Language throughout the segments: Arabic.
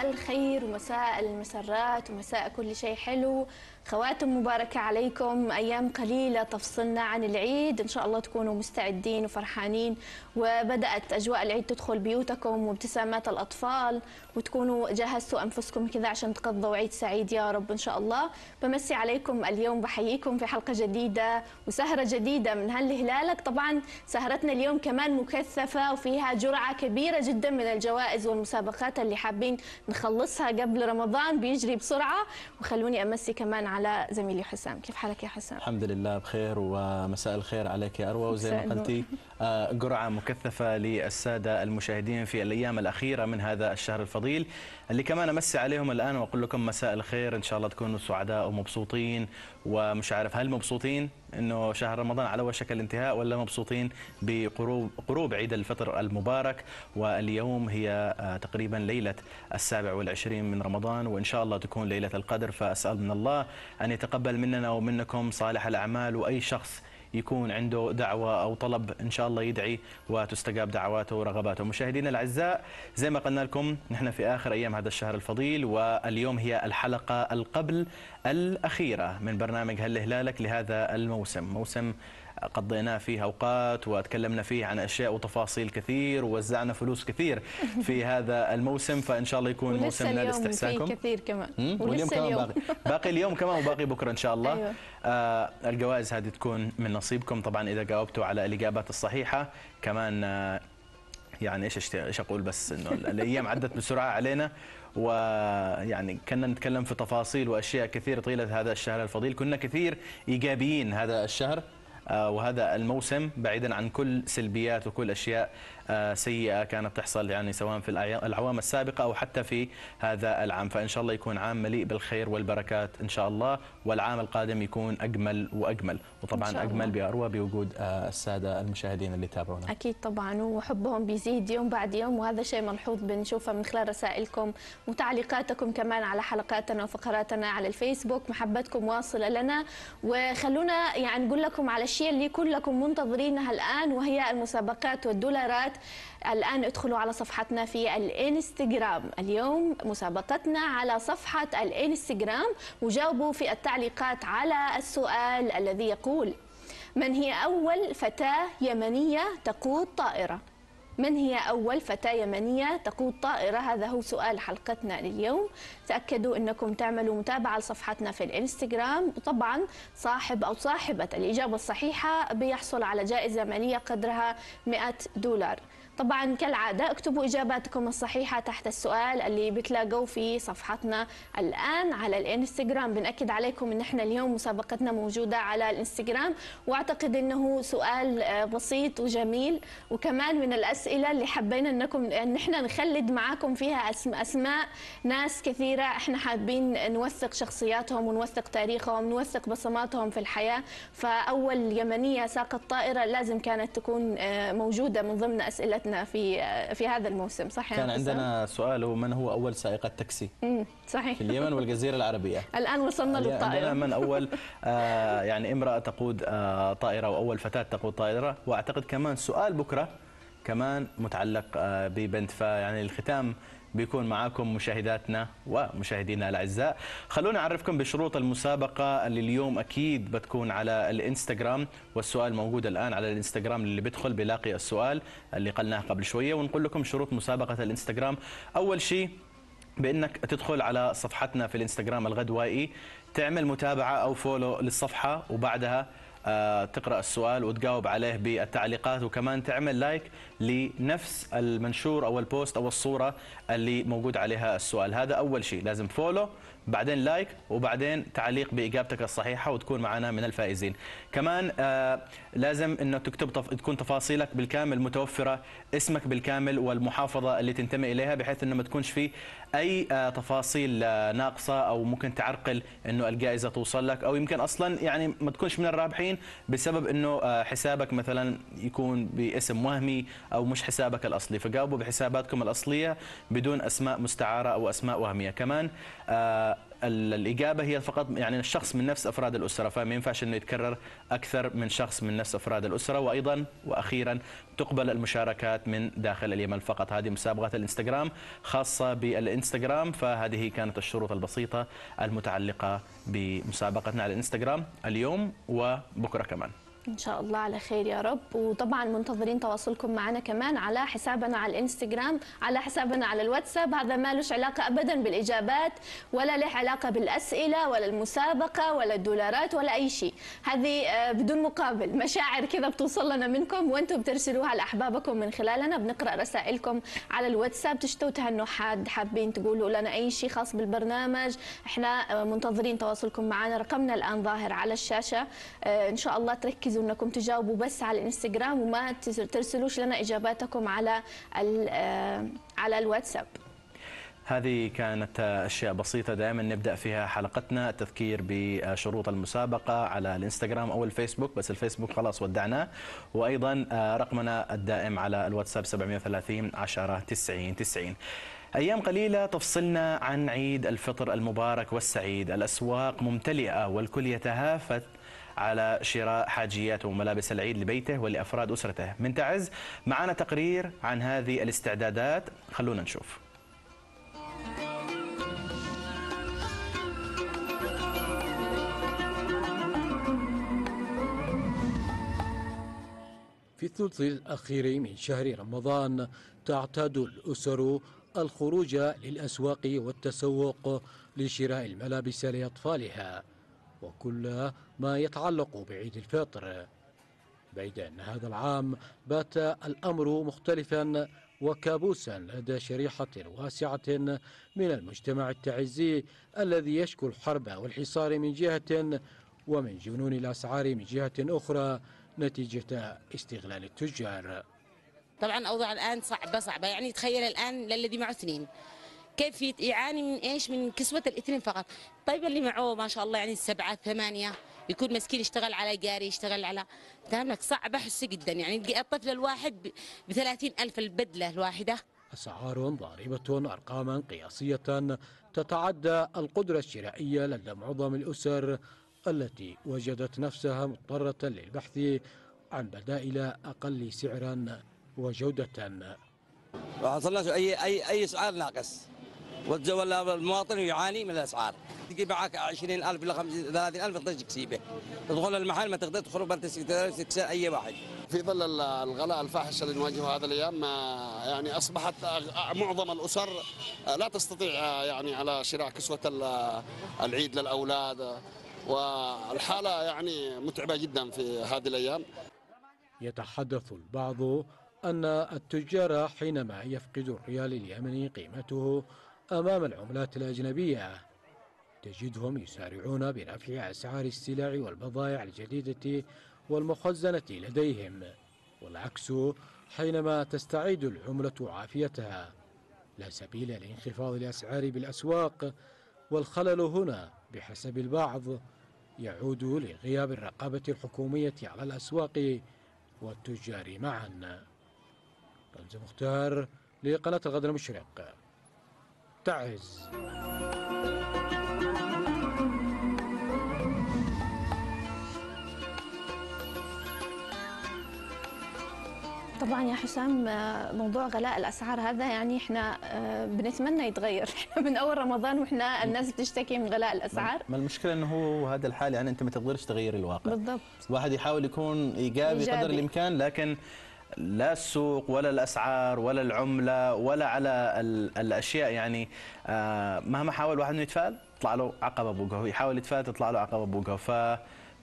مساء الخير ومساء المسرات ومساء كل شيء حلو. خواتم مباركة عليكم. أيام قليلة تفصلنا عن العيد. إن شاء الله تكونوا مستعدين وفرحانين. وبدأت أجواء العيد تدخل بيوتكم وابتسامات الأطفال. وتكونوا جهزتوا أنفسكم كذا عشان تقضوا عيد سعيد يا رب إن شاء الله. بمسي عليكم اليوم بحييكم في حلقة جديدة وسهرة جديدة من هل هلالك طبعا سهرتنا اليوم كمان مكثفة وفيها جرعة كبيرة جدا من الجوائز والمسابقات اللي حابين نخلصها قبل رمضان. بيجري بسرعة. وخلوني أمسي كمان على زميلي حسام. كيف حالك يا حسام؟ الحمد لله بخير ومساء الخير عليك يا أروى. وزي ما قلتي آه، جرعة مكثفة للسادة المشاهدين في الأيام الأخيرة من هذا الشهر الفضيل. اللي كمان أمسي عليهم الآن وأقول لكم مساء الخير. إن شاء الله تكونوا سعداء ومبسوطين. ومش عارف هل مبسوطين إنه شهر رمضان على وشك الانتهاء ولا مبسوطين بقروب قروب عيد الفطر المبارك؟ واليوم هي آه، تقريبا ليلة السابع والعشرين من رمضان وإن شاء الله تكون ليلة القدر. فأسأل من الله أن يتقبل مننا ومنكم صالح الأعمال وأي شخص يكون عنده دعوة أو طلب إن شاء الله يدعي وتستجاب دعواته ورغباته. مشاهدينا الأعزاء زي ما قلنا لكم نحن في آخر أيام هذا الشهر الفضيل واليوم هي الحلقة القبل الأخيرة من برنامج هل هلالك لهذا الموسم. موسم قضيناه فيه أوقات وتكلمنا فيه عن أشياء وتفاصيل كثير ووزعنا فلوس كثير في هذا الموسم فإن شاء الله يكون موسمنا لاستحسانكم. كثير كمان. واليوم كمان باقي. باقي اليوم كمان وباقي بكرة إن شاء الله. أيوة. آه الجوائز هذه تكون من نصيبكم. طبعا إذا جاوبتوا على الإجابات الصحيحة كمان آه يعني إيش إيش أقول بس إنه الأيام عدت بسرعة علينا ويعني كنا نتكلم في تفاصيل وأشياء كثير طيلة هذا الشهر الفضيل. كنا كثير إيجابيين هذا الشهر. وهذا الموسم بعيدا عن كل سلبيات وكل أشياء آه، سيئة كانت تحصل يعني سواء في الاعوام السابقة أو حتى في هذا العام. فإن شاء الله يكون عام مليء بالخير والبركات إن شاء الله والعام القادم يكون أجمل وأجمل. وطبعا أجمل بأروى بوجود آه، السادة المشاهدين اللي تابعونا أكيد طبعا وحبهم بيزيد يوم بعد يوم وهذا شيء ملحوظ بنشوفه من خلال رسائلكم وتعليقاتكم كمان على حلقاتنا وفقراتنا على الفيسبوك. محبتكم واصلة لنا وخلونا يعني نقول لكم على الشيء اللي كلكم منتظرينها الآن وهي المسابقات والدولارات. الآن ادخلوا على صفحتنا في الإنستغرام. اليوم مسابقتنا على صفحة الإنستغرام. وجاوبوا في التعليقات على السؤال الذي يقول من هي أول فتاة يمنية تقود طائرة؟ من هي أول فتاة يمنية تقود طائرة؟ هذا هو سؤال حلقتنا لليوم تأكدوا أنكم تعملوا متابعة لصفحتنا في الإنستغرام. وطبعا صاحب أو صاحبة الإجابة الصحيحة بيحصل على جائزة مالية قدرها 100 دولار. طبعا كالعادة اكتبوا إجاباتكم الصحيحة تحت السؤال اللي بتلاقوه في صفحتنا الآن على الإنستغرام. بنأكد عليكم إن إحنا اليوم مسابقتنا موجودة على الإنستغرام وأعتقد إنه سؤال آه، بسيط وجميل. وكمان من الأسئلة اللي حبينا إنكم إن إحنا نخلد معاكم فيها أسماء ناس كثيرة. إحنا حابين نوثق شخصياتهم ونوثق تاريخهم ونوثق بصماتهم في الحياة. فأول يمنية ساقت طائرة لازم كانت تكون آه، موجودة من ضمن أسئلتنا. حلقتنا في في هذا الموسم صح كان عندنا سؤال هو من هو أول سائقه تاكسي صحيح. في اليمن والجزيرة العربية. الآن وصلنا للطائرة. من أول آه يعني امرأة تقود آه طائرة واول فتاة تقود طائرة. وأعتقد كمان سؤال بكرة كمان متعلق آه ببنت. فيعني الختام بيكون معاكم مشاهداتنا ومشاهدينا الأعزاء. خلونا أعرفكم بشروط المسابقة اللي اليوم أكيد بتكون على الإنستغرام والسؤال موجود الآن على الإنستغرام اللي بيدخل بيلاقي السؤال اللي قلناه قبل شوية ونقول لكم شروط مسابقة الإنستغرام. أول شيء بإنك تدخل على صفحتنا في الإنستغرام الغدوائي تعمل متابعة أو فولو للصفحة وبعدها تقرأ السؤال وتجاوب عليه بالتعليقات وكمان تعمل like لنفس المنشور أو ال post أو الصورة اللي موجود عليها السؤال. هذا أول شيء لازم follow بعدين like وبعدين تعليق بإجابتك الصحيحة وتكون معنا من الفائزين. كمان آه لازم انه تكتب تف... تكون تفاصيلك بالكامل متوفرة اسمك بالكامل والمحافظة اللي تنتمي إليها بحيث إنه ما تكونش في أي آه تفاصيل آه ناقصة أو ممكن تعرقل إنه الجائزة توصل لك. أو يمكن أصلا يعني ما تكونش من الرابحين بسبب إنه آه حسابك مثلا يكون باسم وهمي أو مش حسابك الأصلي. فجاوبوا بحساباتكم الأصلية بدون أسماء مستعارة أو أسماء وهمية. كمان الإجابة هي فقط يعني الشخص من نفس أفراد الأسرة فما ينفعش إنه يتكرر أكثر من شخص من نفس أفراد الأسرة. وأيضا وأخيرا تقبل المشاركات من داخل اليمن فقط. هذه مسابقه الإنستغرام خاصة بالإنستغرام فهذه كانت الشروط البسيطة المتعلقة بمسابقتنا على الإنستغرام اليوم وبكرة كمان. إن شاء الله على خير يا رب. وطبعا منتظرين تواصلكم معنا كمان على حسابنا على الإنستغرام على حسابنا على الواتساب. هذا ما لهش علاقة ابدا بالإجابات ولا له علاقة بالأسئلة ولا المسابقة ولا الدولارات ولا أي شيء. هذه آه، بدون مقابل. مشاعر كذا بتوصل لنا منكم وأنتم بترسلوها لأحبابكم من خلالنا. بنقرأ رسائلكم على الواتساب. تشتوا تهنوا حد حابين تقولوا لنا أي شيء خاص بالبرنامج. إحنا آه، منتظرين تواصلكم معنا. رقمنا الآن ظاهر على الشاشة. آه، إن شاء الله تركزوا انكم تجاوبوا بس على الانستغرام وما ترسلوش لنا اجاباتكم على آه، على الواتساب. هذه كانت أشياء بسيطة. دائما نبدأ فيها حلقتنا التذكير بشروط المسابقة على الانستغرام أو الفيسبوك بس الفيسبوك خلاص ودعناه. وأيضا آه، رقمنا الدائم على الواتساب 730 10 90 90 أيام قليلة تفصلنا عن عيد الفطر المبارك والسعيد. الأسواق ممتلئة والكل يتهافت على شراء حاجيات وملابس العيد لبيته ولأفراد أسرته. من تعز معنا تقرير عن هذه الاستعدادات. خلونا نشوف. في الثلث الأخير من شهر رمضان تعتاد الأسر الخروج للأسواق والتسوق لشراء الملابس لأطفالها وكل ما يتعلق بعيد الفطر. بيد أن هذا العام بات الأمر مختلفا وكابوسا لدى شريحة واسعة من المجتمع التعزي الذي يشكو الحرب والحصار من جهة ومن جنون الأسعار من جهة أخرى نتيجة استغلال التجار. طبعا اوضاع الآن صعبة صعبة. يعني تخيل الآن للذي معه اثنين كيف يعاني من إيش؟ من كسوة الاثنين فقط. طيب اللي معه ما شاء الله يعني السبعة ثمانيه يكون مسكين يشتغل على قاري يشتغل على لك صعبه حسه جدا. يعني تلقى الطفل الواحد ب 30 ألف البدلة الواحدة. أسعار ضاربة أرقاما قياسية تتعدى القدرة الشرائية لدى معظم الأسر التي وجدت نفسها مضطرة للبحث عن بدائل أقل سعرا وجودة. وصلنا اي اي أي اسعار ناقص. والز- ولا المواطن يعاني من الأسعار. تجي معك 20000 ولا 30000 تطيش كسيبه تدخل المحل ما تقدر تخرج ما تقدر تكسر أي واحد. في ظل ال- الغلاء الفاحش اللي نواجهه هذه الأيام آه، يعني أصبحت آه، معظم الأسر آه، لا تستطيع آه، يعني على شراء كسوة ال- العيد للأولاد. آه، والحالة يعني متعبة جدا في هذه الأيام. يتحدث البعض أن التجار حينما يفقد الريال اليمني قيمته أمام العملات الأجنبية. تجدهم يسارعون برفع أسعار السلع والبضائع الجديدة والمخزنة لديهم والعكس حينما تستعيد العملة عافيتها. لا سبيل لانخفاض الأسعار بالأسواق والخلل هنا بحسب البعض يعود لغياب الرقابة الحكومية على الأسواق والتجار معا. رمز مختار لقناة الغد المشرق تعز. طبعا يا حسام آه، موضوع غلاء الأسعار هذا يعني إحنا آه، بنتمنى يتغير. من أول رمضان وإحنا الناس بتشتكي من غلاء الأسعار. ما المشكلة إنه هو هذا الحال يعني أنت ما تقدرش تغير الواقع. بالضبط. الواحد يحاول يكون إيجابي. قدر الإمكان لكن لا السوق ولا الأسعار ولا العملة ولا على ال- الأشياء يعني آه، مهما حاول واحد إنه يتفائل يطلع له عقبة بوجهه يحاول يتفائل تطلع له عقبة بوجهه ف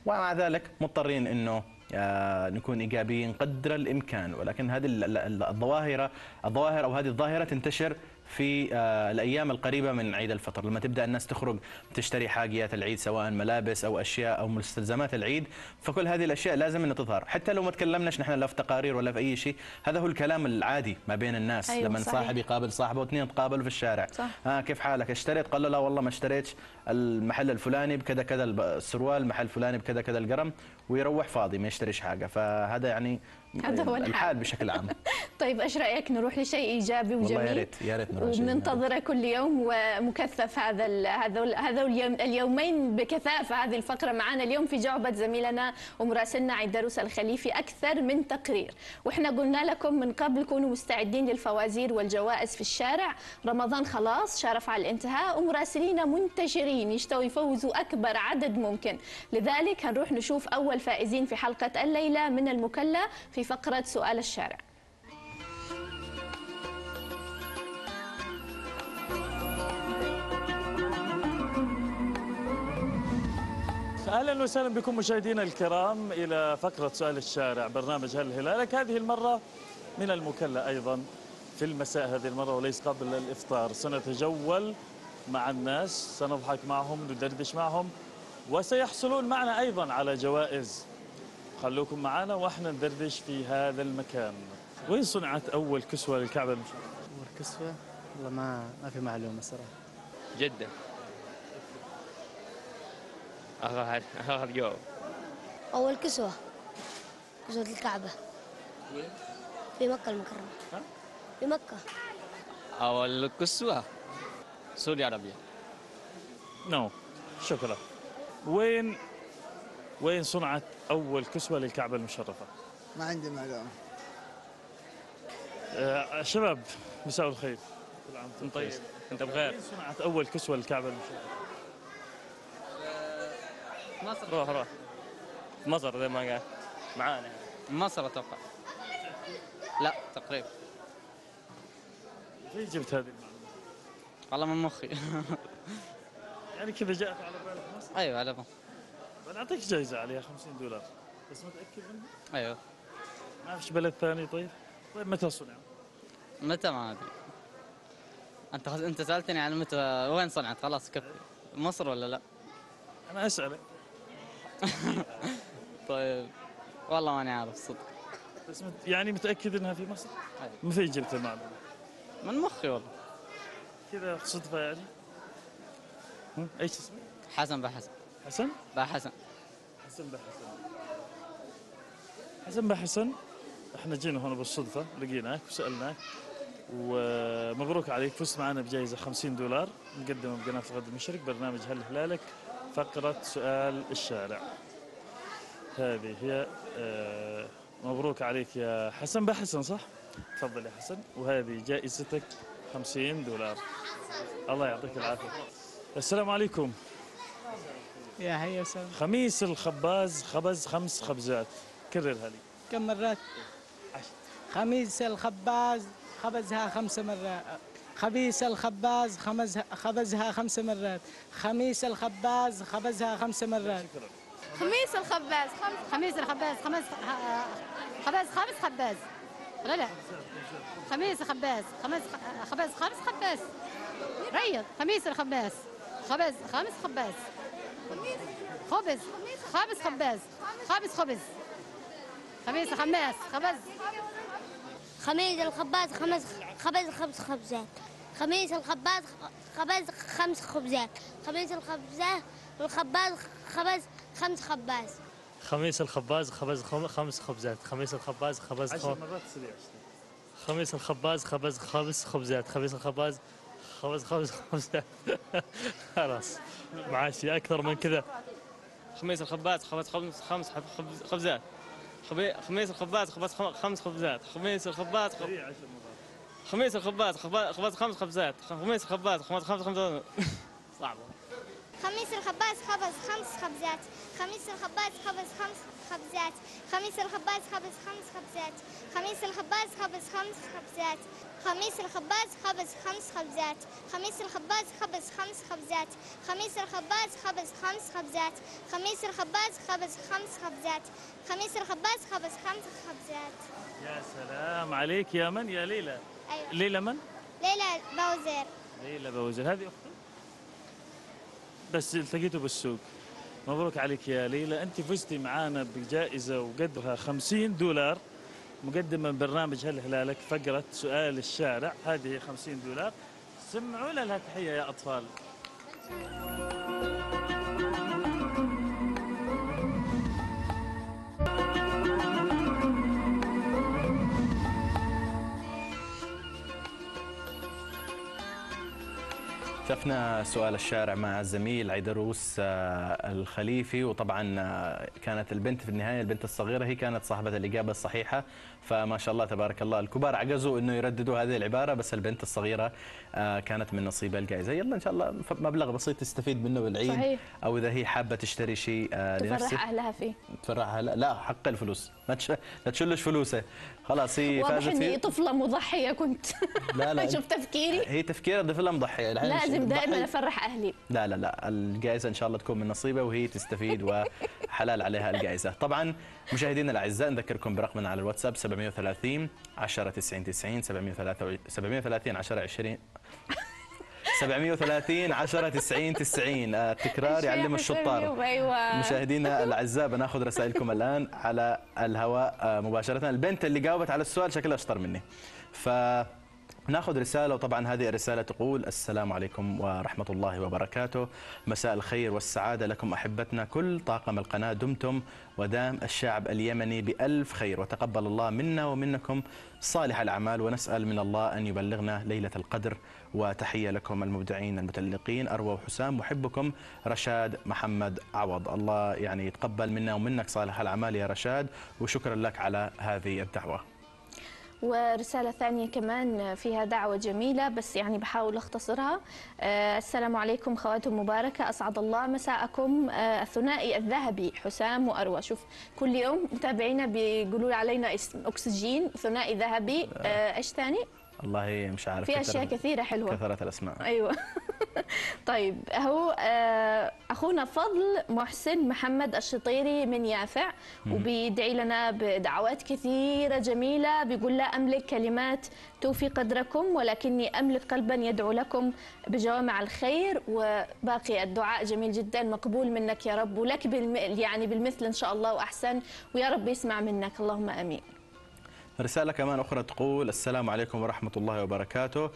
ومع ذلك مضطرين إنه آه، نكون إيجابيين قدر الإمكان. ولكن هذه ال- ال- ال- الظواهر الظواهر أو هذه الظاهرة تنتشر في آه، الأيام القريبة من عيد الفطر. لما تبدأ الناس تخرج تشتري حاجيات العيد سواء ملابس أو أشياء أو مستلزمات العيد فكل هذه الأشياء لازم إنها تظهر. حتى لو ما تكلمناش نحن لا في تقارير ولا في أي شيء هذا هو الكلام العادي ما بين الناس. أيوة، لما صحيح. صاحب يقابل صاحبه واثنين تقابلوا في الشارع. صح. آه كيف حالك؟ اشتريت؟ قال له لا والله ما اشتريتش. المحل الفلاني بكذا كذا السروال المحل الفلاني بكذا كذا القرم ويروح فاضي ما يشتريش حاجة. فهذا يعني هذا هو الحال. الحال بشكل عام. طيب إيش رأيك نروح لشيء إيجابي وجميل والله يا ريت يا ريت نروح شيء وبننتظره كل يوم ومكثف هذا هذا اليوم اليومين بكثافة هذه الفقرة معنا اليوم في جعبة زميلنا ومراسلنا عيدروس الخليفي أكثر من تقرير. وإحنا قلنا لكم من قبل كونوا مستعدين للفوازير والجوائز في الشارع. رمضان خلاص شارف على الانتهاء ومراسلينا منتشرين. يشتوا يفوزوا أكبر عدد ممكن. لذلك هنروح نشوف أول فائزين في حلقة الليلة من المكلا في فقرة سؤال الشارع. أهلا وسهلا بكم مشاهدينا الكرام إلى فقرة سؤال الشارع برنامج هل هلالك هذه المرة من المكلا أيضا في المساء هذه المرة وليس قبل الإفطار. سنتجول مع الناس سنضحك معهم ندردش معهم وسيحصلون معنا أيضا على جوائز. خلوكم معنا وإحنا ندردش في هذا المكان. وين صنعت أول كسوة للكعبة المشرفه والكسوة والله ما ما في معلومة صراحة. جدة آخر آخر يوم أول كسوة. كسوة الكعبة في مكة المكرمة. ها؟ في مكة. أول قصوى سعودي عربية. نو شكرا. وين وين صنعت أول كسوه للكعبة المشرفة؟ ما عندي معلومة. آه، شباب مساء الخير. كل عام وأنتم طيب. أنت بخير وين صنعت أول كسوه للكعبة المشرفة؟ مصر. روح روح. مصر زي ما قال. معانا. مصر أتوقع. لا تقريبا. ليه جبت هذه؟ والله من مخي. يعني كذا جاءت على بالك مصر؟ أيوة على ما أنا اعطيك جائزه عليها 50 دولار. بس متأكد منها؟ أيوة. ما فيش بلد ثاني؟ طيب. طيب متى صنع؟ متى ما أدري. أنت خز... أنت سألتني عن متى وين صنعت؟ خلاص كفي مصر ولا لا؟ أنا أسألك. طيب. والله ماني عارف صدق. بس مت... يعني متأكد إنها في مصر؟ أيوة. من فين جبت المعلومة. من مخي والله. كذا صدفه يعني؟ إيش اسمك حسن بحسن حسن. بحسن حسن. بحسن حسن. بحسن إحنا جينا هنا بالصدفة لقيناك وسألناك ومبروك عليك فزت معنا بجائزة 50 دولار مقدمة بقناة الغد المشرق برنامج هل هلالك فقرة سؤال الشارع. هذه هي آه، مبروك عليك يا حسن بحسن صح؟ تفضل يا حسن وهذه جائزتك 50 دولار. الله يعطيك العافية. السلام عليكم. يا هيا وسهلا. خميس الخباز خبز خمس خبزات. كررها لي. كم مرات؟ خميس الخباز خبزها خمس مرات. خبيث الخباز خمزها خبزها خمس مرات. خميس الخباز خبزها خمس مرات. خميس الخباز خمس خميس الخباز خمس خباز خمس خباز لا لا. خميس الخباز خمس خباز خمس خباز. ريض. خميس الخباز خبز خمس خباز. خبز. خبز خباز. خبز خبز. خميس خماس. خبز خميس الخباز خمس خبز خمس خبزات. خميس الخباز خبز خمس خبزات. خميس الخبزات الخباز خبز خمس خباز. خميس الخباز خبز خم- خمس خبزات خميس الخباز خبز عشر خم... مرات سريع خميس الخباز خبز خمس خبزات خميس الخباز خبز خمس خبزات. خلاص معاشي أكثر من كذا. خميس الخباز خبز خمس خمس خبزات. خميس الخباز خبز خم- خمس خبزات. خميس الخباز خب... سريع عشر مرات. خميس الخباز خب- خبز خمس خبزات. خميس الخباز خبز خمس خبزات. صعبة. خميس الخباز خبز خمس خبزات. خميس الخباز خبز خمس خبزات. خميس الخباز خبز خمس خبزات. خميس الخباز خبز خمس خبزات. خميس الخباز خبز خمس خبزات. خميس الخباز خبز خمس خبزات. خميس الخباز خبز خمس خبزات. خميس الخباز خبز خمس خبزات. خميس الخباز خبز خمس خبزات. يا سلام عليك يا من يا ليلى؟ أيوة. ليلى من؟ ليلى باوزير ليلى بوزير. هذه أختي بس التقيتوا بالسوق. مبروك عليك يا ليلى. أنت فزتي معانا بجائزة وقدرها 50 دولار مقدمة من برنامج هل هلالك فقرة سؤال الشارع. هذه 50 دولار. سمعوا لها تحيه يا أطفال. شفنا سؤال الشارع مع الزميل عيدروس آه، الخليفي. وطبعا آه، كانت البنت في النهاية البنت الصغيرة هي كانت صاحبة الإجابة الصحيحة. فما شاء الله تبارك الله. الكبار عجزوا إنه يرددوا هذه العبارة بس البنت الصغيرة آه، كانت من نصيبها الجائزة. يلا إن شاء الله مبلغ بسيط تستفيد منه بالعيد صحيح. أو إذا هي حابة تشتري شيء آه، لنفسها تفرح أهلها فيه. تفرحها لا, لا حق الفلوس. ما تش... لا تشلش فلوسه. خلاص هي واضح فازت إني طفلة مضحية كنت. لا لا. شوف تفكيري. هي تفكيرها طفلة مضحية. لازم. دائما أفرح أهلي. لا لا لا. الجائزة إن شاء الله تكون من نصيبها وهي تستفيد وحلال عليها الجائزة. طبعا مشاهدينا الأعزاء نذكركم برقمنا على الواتساب 730 10 90 90 730 730 10 20 730 10 90 90 آه، التكرار يعلم الشطار. أيوه. مشاهدينا الأعزاء بناخذ رسائلكم الآن على الهواء آه، مباشرة. البنت اللي جاوبت على السؤال شكلها أشطر مني. ف ناخذ رسالة وطبعا هذه الرسالة تقول السلام عليكم ورحمة الله وبركاته. مساء الخير والسعادة لكم أحبتنا. كل طاقم القناة دمتم ودام الشعب اليمني بألف خير. وتقبل الله منا ومنكم صالح الأعمال ونسأل من الله أن يبلغنا ليلة القدر. وتحية لكم المبدعين المتلقين أروى وحسام محبكم رشاد محمد عوض. الله يعني يتقبل منا ومنك صالح الأعمال يا رشاد وشكرا لك على هذه الدعوة. ورسالة ثانية كمان فيها دعوة جميلة بس يعني بحاول أختصرها. آه، السلام عليكم خواتم مباركة. أسعد الله مساءكم. آه، الثنائي الذهبي حسام وأروى. شوف كل يوم متابعينا بيقولوا علينا اسم أكسجين ثنائي ذهبي. آه، إيش ثاني؟ والله مش عارف في أشياء كثيرة حلوة. كثرت الأسماء. أيوه. طيب هو آه، أخونا فضل محسن محمد الشطيري من يافع. وبيدعي لنا بدعوات كثيرة جميلة بيقول لا أملك كلمات توفي قدركم ولكني أملك قلبا يدعو لكم بجوامع الخير وباقي الدعاء جميل جدا مقبول منك يا رب ولك بالم... يعني بالمثل إن شاء الله وأحسن ويا رب يسمع منك. اللهم آمين. رسالة كمان أخرى تقول السلام عليكم ورحمة الله وبركاته.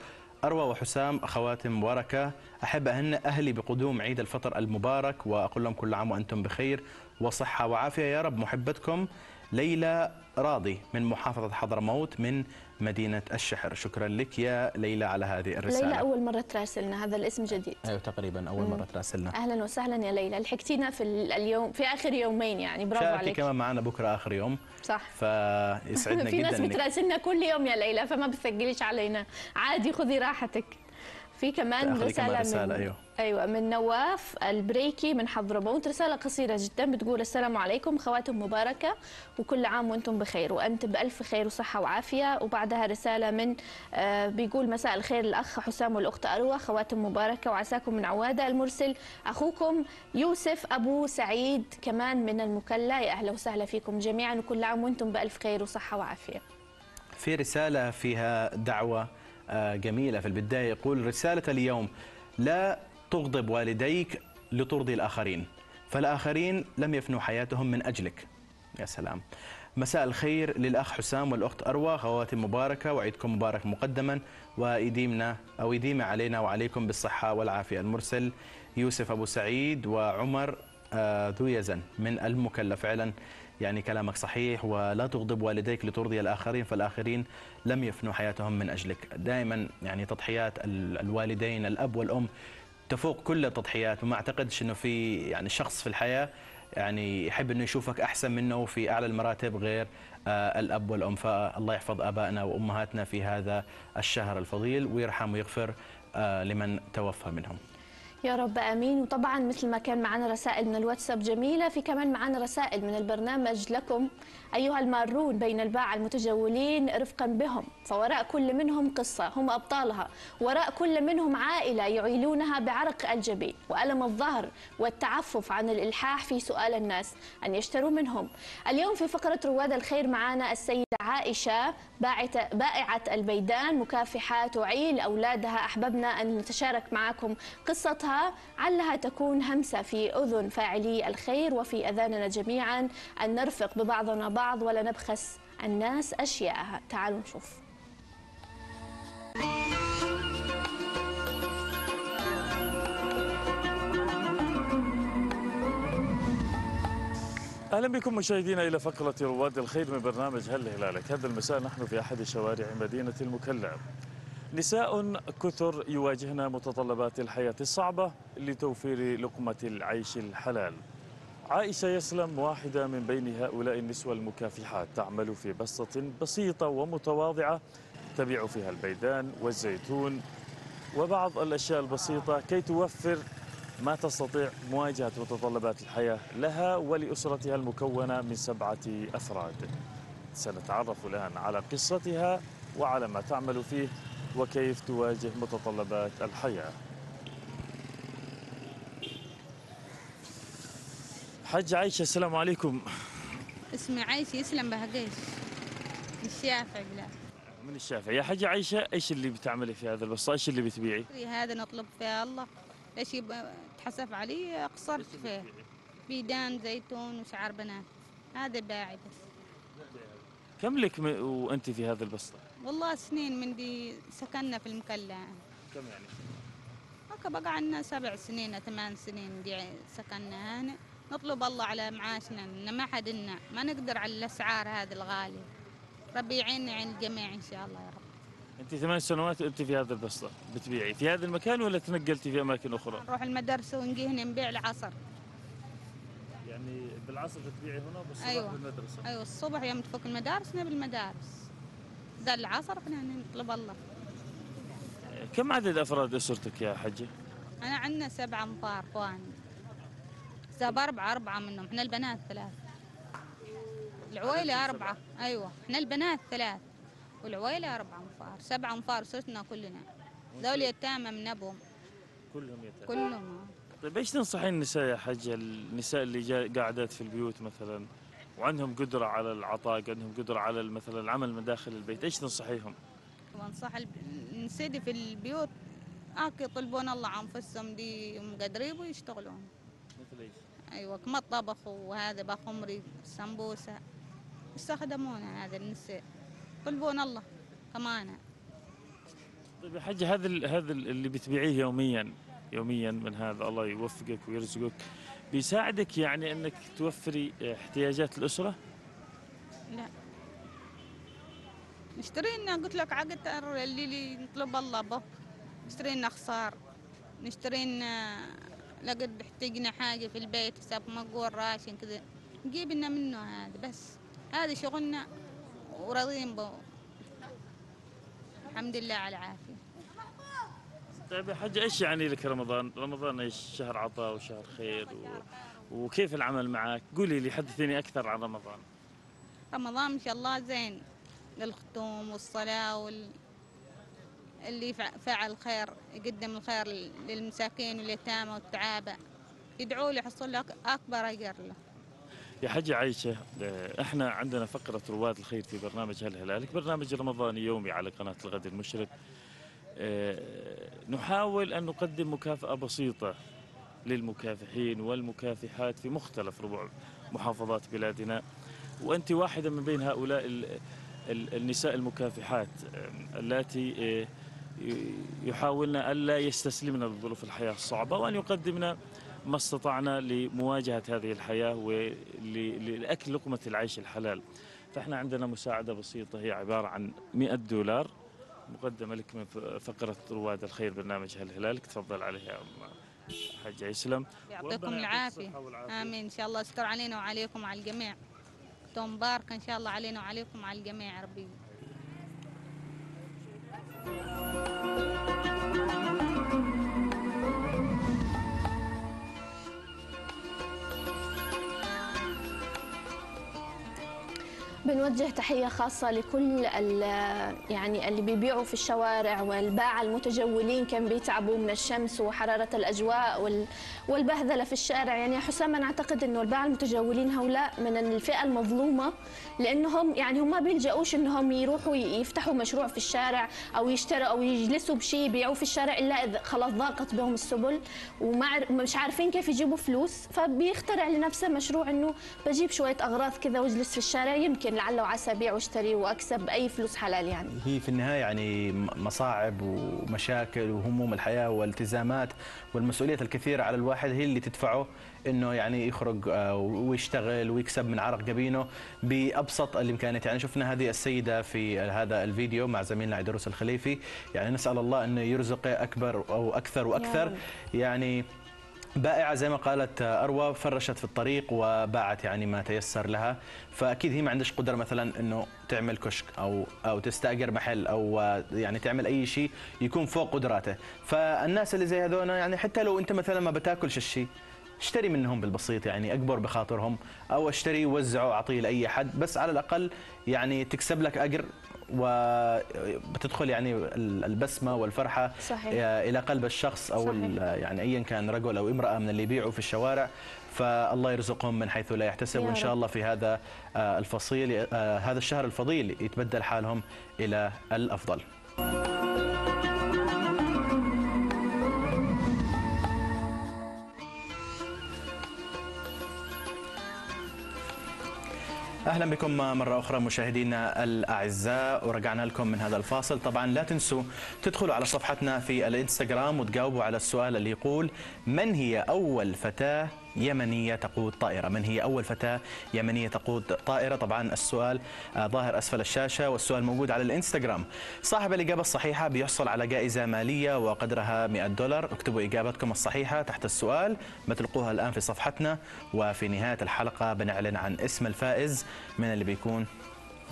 أروى وحسام أخواتي مباركة. أحب أهن أهلي بقدوم عيد الفطر المبارك وأقول لهم كل عام وأنتم بخير وصحة وعافية. يا رب محبتكم ليلى راضي من محافظة حضرموت من مدينة الشحر. شكرا لك يا ليلى على هذه الرسالة. ليلى أول مرة تراسلنا. هذا الاسم جديد. أيوة تقريبا أول. مرة تراسلنا. أهلا وسهلا يا ليلى. لحقتينا في ال- اليوم في آخر يومين يعني. برافو شاركي عليك. كمان معنا بكرة آخر يوم. صح. فيسعدنا في جدا ناس إنك- بتراسلنا كل يوم يا ليلى فما بتثقليش علينا. عادي خذي راحتك. في كمان رسالة, رسالة، من أيوه. أيوه من نواف البريكي من حضرموت رسالة قصيرة جدا بتقول السلام عليكم خواتم مباركة وكل عام وأنتم بخير وأنت بألف خير وصحة وعافية. وبعدها رسالة من آه بيقول مساء الخير الأخ حسام والأخت أروى خواتم مباركة وعساكم من عوادة المرسل. أخوكم يوسف أبو سعيد كمان من المكلا. يا أهلا وسهلا فيكم جميعا وكل عام وأنتم بألف خير وصحة وعافية. في رسالة فيها دعوة جميلة في البداية يقول رسالة اليوم لا تغضب والديك لترضي الآخرين فالآخرين لم يفنوا حياتهم من أجلك. يا سلام. مساء الخير للأخ حسام والأخت أروى خواتم مباركة وعيدكم مبارك مقدما ويديمنا أو يديم علينا وعليكم بالصحة والعافية. المرسل يوسف أبو سعيد وعمر آه، ذو يزن من المكلا فعلا يعني كلامك صحيح ولا تغضب والديك لترضي الآخرين فالآخرين لم يفنوا حياتهم من أجلك. دائما يعني تضحيات ال- الوالدين الأب والأم تفوق كل التضحيات وما أعتقدش أنه في يعني شخص في الحياة يعني يحب أنه يشوفك أحسن منه في أعلى المراتب غير آه، الأب والأم. فالله يحفظ آبائنا وأمهاتنا في هذا الشهر الفضيل ويرحم ويغفر آه، لمن توفى منهم. يا رب آمين. وطبعا مثل ما كان معنا رسائل من الواتساب جميلة في كمان معنا رسائل من البرنامج لكم. أيها المارون بين الباعة المتجولين رفقا بهم فوراء كل منهم قصة هم أبطالها. وراء كل منهم عائلة يعيلونها بعرق الجبين. وألم الظهر والتعفف عن الإلحاح في سؤال الناس أن يشتروا منهم. اليوم في فقرة رواد الخير معنا السيدة عائشة بائعة البيدان مكافحة تعيل أولادها. أحببنا أن نتشارك معكم قصتها. علها تكون همسة في أذن فاعلي الخير وفي أذاننا جميعا. أن نرفق ببعضنا بعض ولا نبخس الناس أشياءها. تعالوا نشوف. أهلا بكم مشاهدينا إلى فقرة رواد الخير من برنامج هل هلالك هذا المساء نحن في أحد شوارع مدينة المكلا نساء كثر يواجهن متطلبات الحياة الصعبة لتوفير لقمة العيش الحلال. عائشة يسلم واحدة من بين هؤلاء النسوة المكافحات تعمل في بسطة بسيطة ومتواضعة تبيع فيها البيدان والزيتون وبعض الأشياء البسيطة كي توفر ما تستطيع مواجهة متطلبات الحياة لها ولأسرتها المكونة من سبعة أفراد. سنتعرف الآن على قصتها وعلى ما تعمل فيه وكيف تواجه متطلبات الحياة؟ حج عائشة السلام عليكم. اسمي عايشة يسلم بهقيش الشافعي بلا. من الشافعي. يا حج عائشة إيش اللي بتعملي في هذا البسطة إيش اللي بتبيعي؟ هذا نطلب فيها الله. إيش تحسف علي قصرت فيه. بيدان زيتون وشعر بنات. هذا باعي بس. كم لك م- وأنت في هذا البسطة والله سنين من دي سكننا في المكلا كم يعني؟ هكا بقى عنا سبع سنين ثمان سنين دي سكننا. هنا نطلب الله على معاشنا إن ما حد لنا ما نقدر على الأسعار هذه الغالية. ربي يعيننا يعين الجميع إن شاء الله يا رب. أنت ثمان سنوات وأنت في هذا البسطة بتبيعي. في هذا المكان ولا تنقلتي في أماكن أخرى؟ نروح المدرسة ونجي هنا نبيع العصر. يعني بالعصر بتبيعي هنا وبالصباح أيوة. بالمدرسة. أيوة الصبح يوم تفك المدارس نبي المدارس. ده العصر إحنا نطلب الله. كم عدد أفراد أسرتك يا حجة؟ أنا عندنا سبعة أنفار إخوان زاب أربعة أربعة منهم. إحنا البنات ثلاث العويلة أربعة. أيوة. إحنا البنات ثلاث والعويلة أربعة أنفار سبعة أنفار صرتنا كلنا. ذول يتامى من أبوهم. كلهم يتامى. كلهم. طيب إيش تنصحين النساء يا حجة النساء اللي قاعدات في البيوت مثلا؟ وعندهم قدرة على العطاء عندهم قدرة على مثلا العمل من داخل البيت. إيش تنصحيهم؟ وانصح نسيدي في البيوت هاك يطلبون الله عن أنفسهم دي مقدرين ويشتغلون. مثل إيش؟ أيوه كما الطبخ وهذا بخمري سمبوسة. يستخدمونها هذا النساء. يطلبون الله كمان طيب يا حجة هذا هذا ال- اللي بتبيعيه يوميا يوميا من هذا. الله يوفقك ويرزقك. بيساعدك يعني إنك توفري احتياجات الأسرة؟ لا. نشتري لنا قلت لك عقد اللي نطلب الله به نشتري لنا خصار نشتري لنا لقد احتاجنا حاجة في البيت حساب مقور راشن كذا. نجيب لنا منه هذا بس. هذا شغلنا وراضيين به الحمد لله على العافية. طيب يا حجة إيش يعني لك رمضان؟ رمضان إيش شهر عطاء وشهر خير و... وكيف العمل معك؟ قولي لي حدثيني أكثر عن رمضان. رمضان ما شاء الله زين للختوم والصلاة وال... اللي فعل خير يقدم الخير للمساكين واليتامى والتعابة يدعوا له يحصل له أكبر أجر له يا حجة عايشة آه، إحنا عندنا فقرة رواد الخير في برنامج هل هلالك برنامج رمضاني يومي على قناة الغد المشرق نحاول أن نقدم مكافأة بسيطة للمكافحين والمكافحات في مختلف ربوع محافظات بلادنا. وأنت واحدة من بين هؤلاء ال- ال- النساء المكافحات آه، اللاتي آه، يحاولن ألا يستسلمن لظروف الحياة الصعبة وأن يقدمن ما استطعنا لمواجهة هذه الحياة ولأكل لقمة العيش الحلال. فإحنا عندنا مساعدة بسيطة هي عبارة عن 100 دولار. مقدمة لك من فقرة رواد الخير برنامج هل هلالك. تفضل عليها أم حاجة يسلم يعطيكم العافية. آمين. إن شاء الله يستر علينا وعليكم وعلى الجميع. توم مبارك إن شاء الله علينا وعليكم وعلى الجميع يا ربي. بنوجه تحية خاصة لكل يعني اللي بيبيعوا في الشوارع والباعة المتجولين كان بيتعبوا من الشمس وحرارة الأجواء وال- والبهذلة في الشارع. يعني حسام أنا أعتقد أنه الباعة المتجولين هؤلاء من الفئة المظلومة لأنهم يعني هم ما بيلجأوش أنهم يروحوا يفتحوا مشروع في الشارع أو يشتروا أو يجلسوا بشيء يبيعوه في الشارع إلا إذا خلاص ضاقت بهم السبل ومش عارفين كيف يجيبوا فلوس. فبيخترع لنفسه مشروع أنه بجيب شوية أغراض كذا واجلس في الشارع. يمكن ممكن لعل وعسى أبيع وأشتري وأكسب أي فلوس حلال يعني. هي في النهاية يعني مصاعب ومشاكل وهموم الحياة والالتزامات والمسؤوليات الكثيرة على الواحد هي اللي تدفعه إنه يعني يخرج آه، ويشتغل ويكسب من عرق جبينه بأبسط الإمكانيات. يعني شفنا هذه السيدة في هذا الفيديو مع زميلنا عيدروس الخليفي. يعني نسأل الله إنه يرزقه أكبر أو أكثر وأكثر. يعني بائعة زي ما قالت أروى فرشت في الطريق وباعت يعني ما تيسر لها. فأكيد هي ما عندش قدرة مثلا أنه تعمل كشك أو أو تستأجر محل أو يعني تعمل أي شيء يكون فوق قدراته. فالناس اللي زي هذول يعني حتى لو أنت مثلا ما بتاكلش الشيء اشتري منهم بالبسيط يعني أكبر بخاطرهم. أو اشتري وزعه أعطيه لأي حد بس على الأقل يعني تكسب لك أجر وبتدخل يعني البسمة والفرحة صحيح. إلى قلب الشخص أو صحيح. يعني ايا كان رجل أو امرأة من اللي يبيعوا في الشوارع فالله يرزقهم من حيث لا يحتسب وإن شاء. الله في هذا آه، الفصيل آه، هذا الشهر الفضيل يتبدل حالهم إلى الأفضل أهلا بكم مرة أخرى مشاهدينا الأعزاء ورجعنا لكم من هذا الفاصل. طبعا لا تنسوا تدخلوا على صفحتنا في الإنستغرام وتجاوبوا على السؤال اللي يقول من هي أول فتاة يمنية تقود طائرة. من هي أول فتاة يمنية تقود طائرة؟ طبعا السؤال آه، ظاهر أسفل الشاشة والسؤال موجود على الإنستغرام. صاحب الإجابة الصحيحة بيحصل على جائزة مالية وقدرها 100 دولار. اكتبوا إجابتكم الصحيحة تحت السؤال. بتلقوها الآن في صفحتنا. وفي نهاية الحلقة بنعلن عن اسم الفائز. من اللي بيكون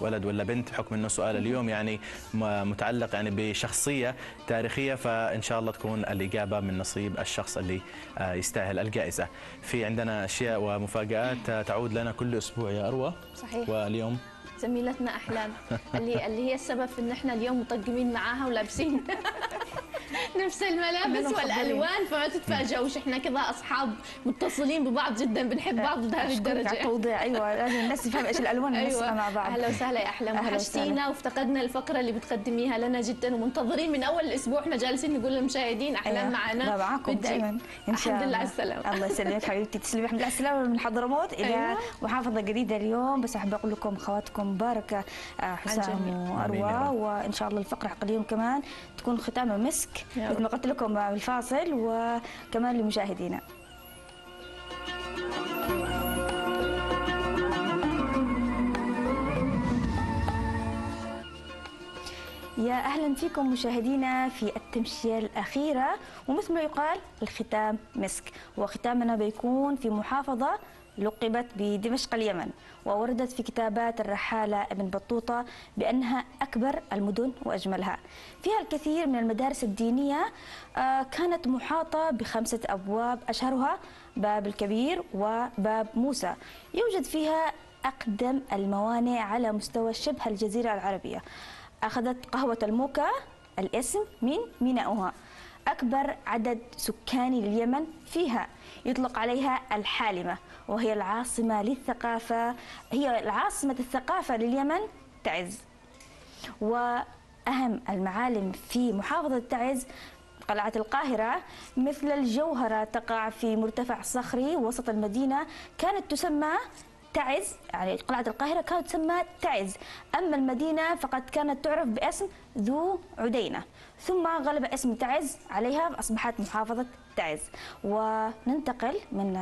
ولد ولا بنت بحكم إنه سؤال اليوم يعني متعلق يعني بشخصية تاريخية فإن شاء الله تكون الإجابة من نصيب الشخص اللي آه، يستاهل الجائزة. في عندنا أشياء ومفاجآت آه، تعود لنا كل أسبوع يا أروى. صحيح. واليوم؟ زميلتنا أحلام اللي اللي هي السبب في إن إحنا اليوم مطقمين معاها ولابسين. نفس الملابس. والألوان. فما تتفاجئوش إحنا كذا أصحاب متصلين ببعض جدا بنحب بعض لهذه على الدرجة. التوضيح. أيوه لازم الناس تفهم إيش الألوان نسمع مع بعض. أهلا وسهلا يا احلام وحشتينا. وافتقدنا الفقرة اللي بتقدميها لنا جدا ومنتظرين من أول الأسبوع إحنا جالسين نقول للمشاهدين احلام أيوة. معنا. معاكم. دائما إن شاء الحمد الله لله على السلامة. الله يسلمك حبيبتي. تسلمي. الحمد لله على السلامه من حضرموت إلى أيوة. محافظة جديدة اليوم. بس أحب أقول لكم خواتكم مباركه آه، حسام رب. وإن شاء الله الفقرة حق اليوم كمان تكون ختامها مسك. مثل ما قلت لكم بالفاصل وكمان لمشاهدينا. يا أهلا فيكم مشاهدينا في التمشية الأخيرة ومثل ما يقال الختام مسك. وختامنا بيكون في محافظة لقبت بدمشق اليمن ووردت في كتابات الرحالة ابن بطوطة بأنها أكبر المدن وأجملها. فيها الكثير من المدارس الدينية آه، كانت محاطة بخمسة أبواب أشهرها باب الكبير وباب موسى. يوجد فيها أقدم الموانئ على مستوى شبه الجزيرة العربية. أخذت قهوة الموكا الاسم من ميناؤها أكبر عدد سكاني لليمن فيها يطلق عليها الحالمة وهي العاصمة للثقافة هي العاصمة الثقافة لليمن تعز. وأهم المعالم في محافظة تعز قلعة القاهرة مثل الجوهرة تقع في مرتفع صخري وسط المدينة كانت تسمى تعز يعني قلعة القاهرة كانت تسمى تعز. أما المدينة فقد كانت تعرف باسم ذو عدينة. ثم غلب اسم تعز عليها فأصبحت محافظة تعز. وننتقل من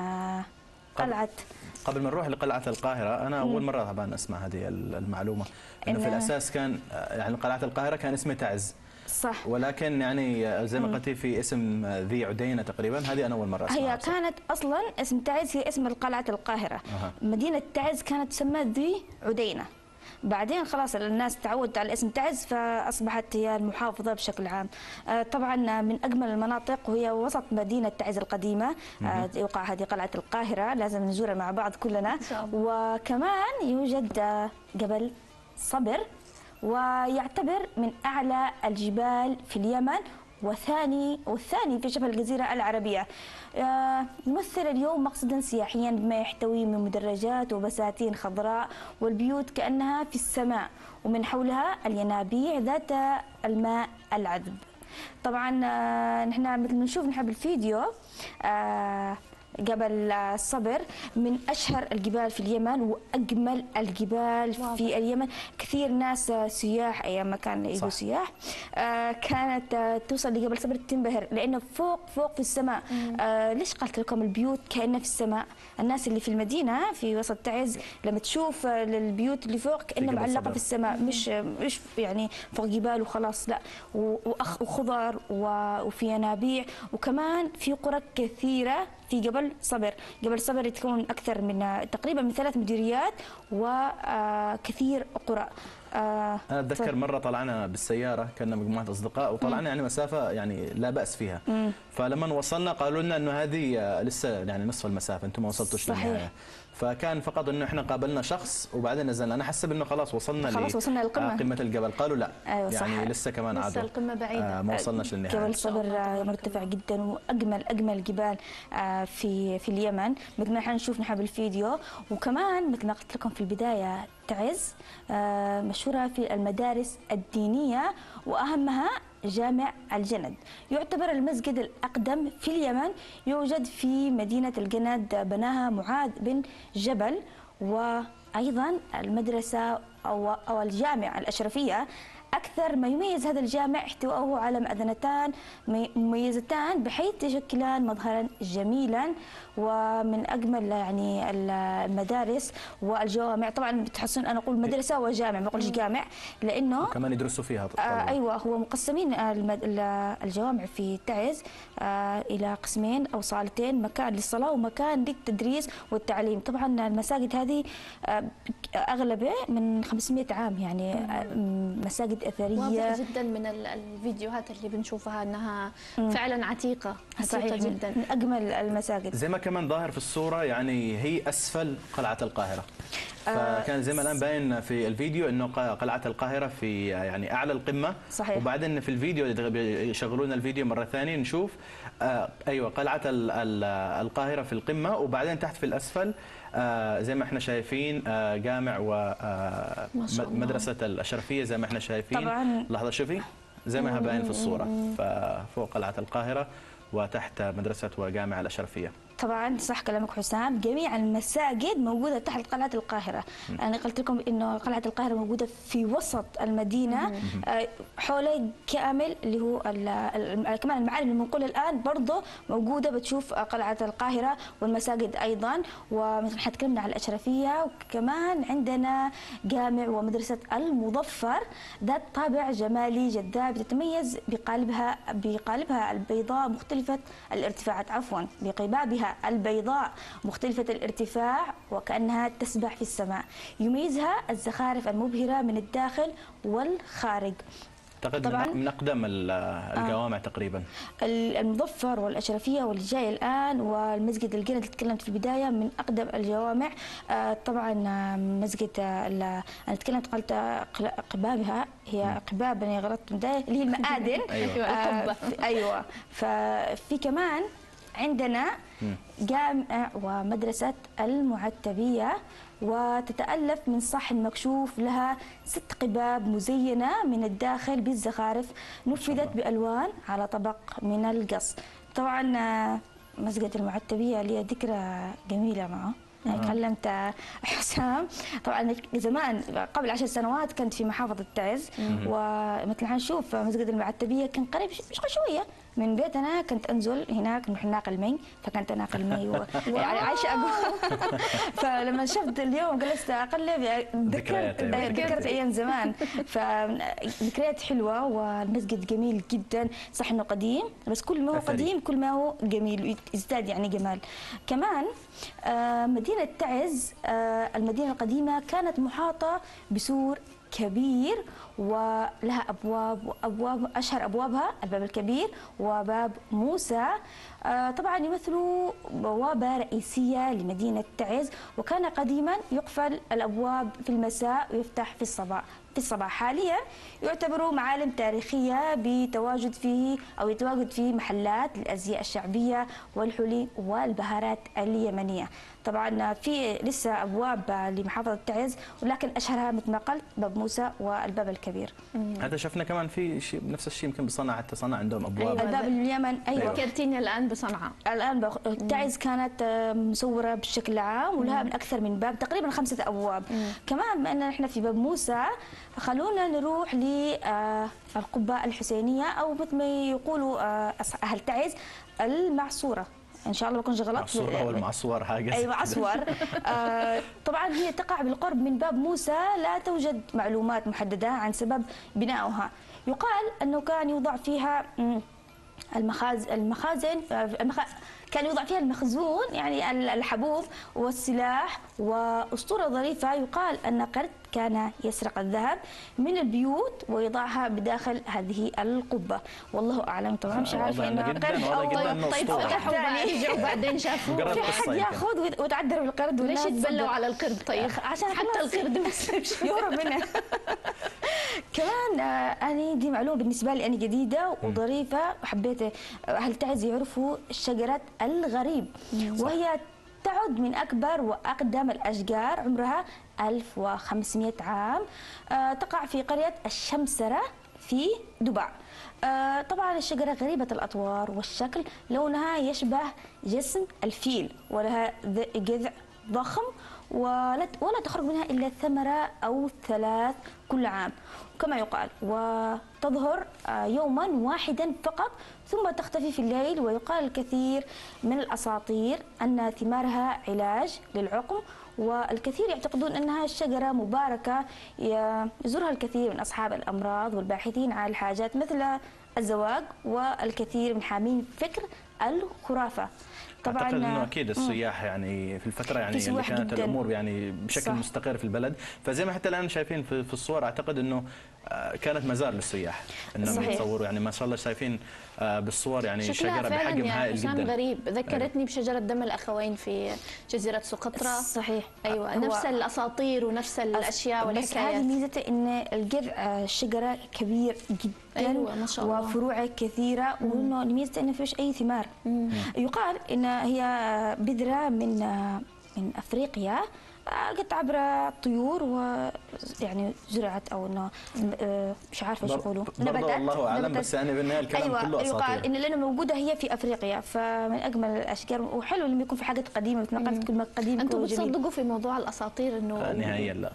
قلعة قبل ما نروح لقلعة القاهرة أنا أول. مرة طبعا أسمع هذه المعلومة إنه في إن- الأساس كان يعني قلعة القاهرة كان اسمه تعز صح ولكن يعني زي ما. قلتي في اسم ذي عدينة تقريبا هذه أنا أول مرة أسمعها هي كانت أصلا اسم تعز هي اسم قلعه القاهرة أها. مدينة تعز كانت تسمى ذي عدينة بعدين خلاص الناس تعودت على اسم تعز فأصبحت هي المحافظة بشكل عام. آه، طبعا من أجمل المناطق وهي وسط مدينة تعز القديمة. آه، يوقع هذه قلعة القاهرة لازم نزورها مع بعض كلنا. وكمان يوجد آه، جبل صبر ويعتبر من أعلى الجبال في اليمن. وثاني والثاني في شبه الجزيرة العربية. آه، يمثل اليوم مقصدا سياحيا بما يحتوي من مدرجات وبساتين خضراء والبيوت كأنها في السماء ومن حولها الينابيع ذات الماء العذب. طبعا آه، نحن مثل ما نشوف نحن بالفيديو آه، جبل الصبر من أشهر الجبال في اليمن وأجمل الجبال في اليمن. كثير ناس سياح أيام ما كان يجوا. سياح. آه، كانت آه، توصل لجبل صبر تنبهر لأنه فوق فوق في السماء. آه، ليش قلت لكم البيوت كأنها في السماء؟ الناس اللي في المدينة في وسط تعز لما تشوف البيوت اللي فوق معلقة صبر. في السماء مش مش يعني فوق جبال وخلاص لا. وخضر وفي ينابيع. وكمان في قرى كثيرة في جبل صبر. جبل صبر يتكون أكثر من تقريبا من ثلاث مديريات وكثير قرى. آه، أنا أتذكر مرة طلعنا بالسيارة كنا مجموعة أصدقاء وطلعنا يعني مسافة يعني لا بأس فيها. مم. فلما وصلنا قالوا لنا إنه هذه آه، لسه يعني نصف المسافة أنتم ما وصلتوش صحيح. للنهايه فكان فقط إنه إحنا قابلنا شخص وبعدين نزلنا. أنا حسب انه خلاص وصلنا خلاص وصلنا للقمة. آه، قمة الجبل. قالوا لا. أيوة صح. يعني لسه كمان لسه عادوا. القمة بعيدة. آه ما وصلناش للنهاية. جبل صبر آه، مرتفع جدا وأجمل أجمل جبال آه، في في اليمن. مثل ما إحنا نشوف نحن بالفيديو. وكمان مثل ما قلت لكم في البداية تعز آه، مشهورة في المدارس الدينية. وأهمها جامع الجند. يعتبر المسجد الأقدم في اليمن. يوجد في مدينة الجند بناها معاذ بن جبل وأيضا المدرسة أو, الجامع الأشرفية. أكثر ما يميز هذا الجامع احتوائه على مأذنتان مي- مميزتان بحيث تشكلان مظهرا جميلا ومن أجمل يعني المدارس والجوامع. طبعا تحسون أنا أقول مدرسة وجامع ما أقولش جامع لأنه كمان يدرسوا فيها آه طبعا أيوه هو مقسمين الجوامع في تعز آه إلى قسمين أو صالتين مكان للصلاة ومكان للتدريس والتعليم. طبعا المساجد هذه آه أغلبها من 500 عام يعني آه مساجد أثرية. واضح جدا من ال- الفيديوهات اللي بنشوفها إنها مم. فعلا عتيقة. عتيقة صحيح من- جدا. من أجمل المساجد. زي ما كمان ظاهر في الصورة يعني هي أسفل قلعة القاهرة. آه، فكان زي ما الآن باين في الفيديو أنه ق- قلعة القاهرة في يعني أعلى القمة. صحيح. وبعدين في الفيديو اللي يشغلون الفيديو مرة ثانية نشوف آه أيوة قلعة ال- ال- القاهرة في القمة وبعدين تحت في الأسفل آه زي ما إحنا شايفين آه جامع الله. ومدرسة الأشرفية زي ما إحنا شايفين طبعاً. لحظة شوفي زي ما هي باين في الصورة ففوق قلعة القاهرة وتحت مدرسة وجامع الأشرفية طبعا صح كلامك حسام. جميع المساجد موجودة تحت قلعه القاهرة. أنا قلت لكم إنه قلعه القاهرة موجودة في وسط المدينة. آه، حوالي كامل اللي هو كمان المعالم اللي بنقولها الآن برضه موجودة. بتشوف قلعة القاهرة والمساجد أيضا. ومثل ما تكلمنا على الأشرفية. وكمان عندنا جامع ومدرسة المظفر. ذات طابع جمالي جذاب تتميز بقالبها بقالبها البيضاء مختلفة الارتفاعات عفوا بقبابها. البيضاء مختلفة الارتفاع وكأنها تسبح في السماء. يميزها الزخارف المبهرة من الداخل والخارج. أعتقد طبعاً. من أقدم ال- الجوامع تقريبا. المظفر والأشرفية واللي جاي الآن والمسجد الجنة اللي تكلمت في البداية من أقدم الجوامع. آه، طبعا آه، مسجد آه، أنا تكلمت قلت آه، قل- قبابها هي قباب أنا غلطت من اللي هي المآذن. أيوة. آه، أيوة. ففي كمان عندنا جامع ومدرسة المعتبية وتتألف من صحن مكشوف لها ست قباب مزينة من الداخل بالزخارف نفذت بألوان على طبق من القص. طبعا آه، مسجد المعتبية لي ذكرى جميلة معه. يعني كلمت حسام. طبعا زمان قبل عشر سنوات كنت في محافظة تعز. ومثل ما نشوف مسجد المعتبية كان قريب ش- من بيتنا كنت أنزل هناك نروح ناقل مي فكنت أناقل مي و... يعني عايشة أقول. فلما شفت اليوم جلست أقلب ذكرت. أيوة، ذكرت أيام زمان. فذكريات حلوة والمسجد جميل جدا. صح إنه قديم بس كل ما هو. قديم كل ما هو جميل يزداد يعني جمال. كمان آه، مدينة تعز آه، المدينة القديمة كانت محاطة بسور كبير ولها أبواب وابواب أشهر أبوابها الباب الكبير وباب موسى. آه، طبعا يمثلوا بوابة رئيسية لمدينة تعز وكان قديما يقفل الأبواب في المساء ويفتح في الصباح في الصباح. حاليا يعتبروا معالم تاريخية بتواجد فيه أو يتواجد فيه محلات للأزياء الشعبية والحلي والبهارات اليمنية. طبعا في لسه أبواب لمحافظة تعز ولكن أشهرها مثل ما قلت باب موسى والباب الكبير. حتى شفنا كمان في شيء نفس الشيء يمكن بصنعاء حتى صنعاء عندهم أبواب. الباب اليمن أيوة. ذكرتيني الآن بصنعاء الآن بخ... تعز كانت آه، مصورة بشكل عام ولها من أكثر من باب تقريبا خمسة أبواب. كمان بما أننا إحنا في باب موسى خلونا نروح للقبة الحسينية أو مثل ما يقولوا آه، أهل تعز المعصورة. إن شاء الله ما أكونش غلط معصورة أو المعصور حاجة أيوه عصور آه طبعا هي تقع بالقرب من باب موسى لا توجد معلومات محددة عن سبب بنائها يقال أنه كان يوضع فيها مم، المخازن المخازن آه،. كان يوضع فيها المخزون يعني ال- الحبوب والسلاح وأسطورة ظريفة. يقال أن قرد كان يسرق الذهب من البيوت ويضعها بداخل هذه القبة. والله أعلم. طبعا مش آه، إنه إنه قرد. إنه طيب. فتحوا رجعوا بعدين شافوا في حد. يأخذ ويتعذر بالقرد ليش تصدق. على القرد؟ طيب عشان حتى القرد ما يهرب منها كمان آه، أنا دي معلومة بالنسبة لي أنا جديدة وظريفة وحبيت آه، أهل تعز يعرفوا شجرة الغريب وهي تعد من أكبر وأقدم الأشجار عمرها 1500 عام. آه، تقع في قرية الشمسرة في دبي. آه، طبعا الشجرة غريبة الأطوار والشكل لونها يشبه جسم الفيل ولها جذع ضخم ولا ولا تخرج منها إلا ثمرة أو ثلاث كل عام. كما يقال وتظهر آه، يوما واحدا فقط ثم تختفي في الليل ويقال الكثير من الأساطير أن ثمارها علاج للعقم والكثير يعتقدون أنها شجرة مباركة يزورها الكثير من أصحاب الأمراض والباحثين عن الحاجات مثل الزواج والكثير من حامين فكر الخرافة طبعا أعتقد إنه أكيد. السياح يعني في الفترة يعني اللي كانت جداً. الأمور يعني بشكل صح. مستقر في البلد فزي ما حتى الآن شايفين في, الصور أعتقد إنه آه، كانت مزار للسياح إنهم صحيح. يتصوروا يعني ما شاء الله شايفين بالصور يعني شجرة بحجم يا هائل جدا. غريب. ذكرتني بشجرة دم الأخوين في جزيرة سقطرى صحيح. أيوة هو- نفس الأساطير ونفس الأشياء بس هذه والحكايات ميزته إن الجذع آه، الشجره كبير جدا أيوة، ما شاء الله. وفروعه كثيرة وإنه ميزته إنه فيش أي ثمار. يقال إن هي بذرة من آه، من أفريقيا. قد عبر الطيور ويعني زرعت أو إنه آه، مش عارفة إيش يقولوا. برضه الله أعلم. بس يعني بالنهايه الكلام أيوه كله يقال أساطير. إن لأنه موجودة هي في أفريقيا فمن أجمل الأشجار وحلو لما يكون في حاجات قديمة مثل ما قلت كل ما قديم جميل. بتصدقوا في موضوع الأساطير إنه آه، نهائيا لا.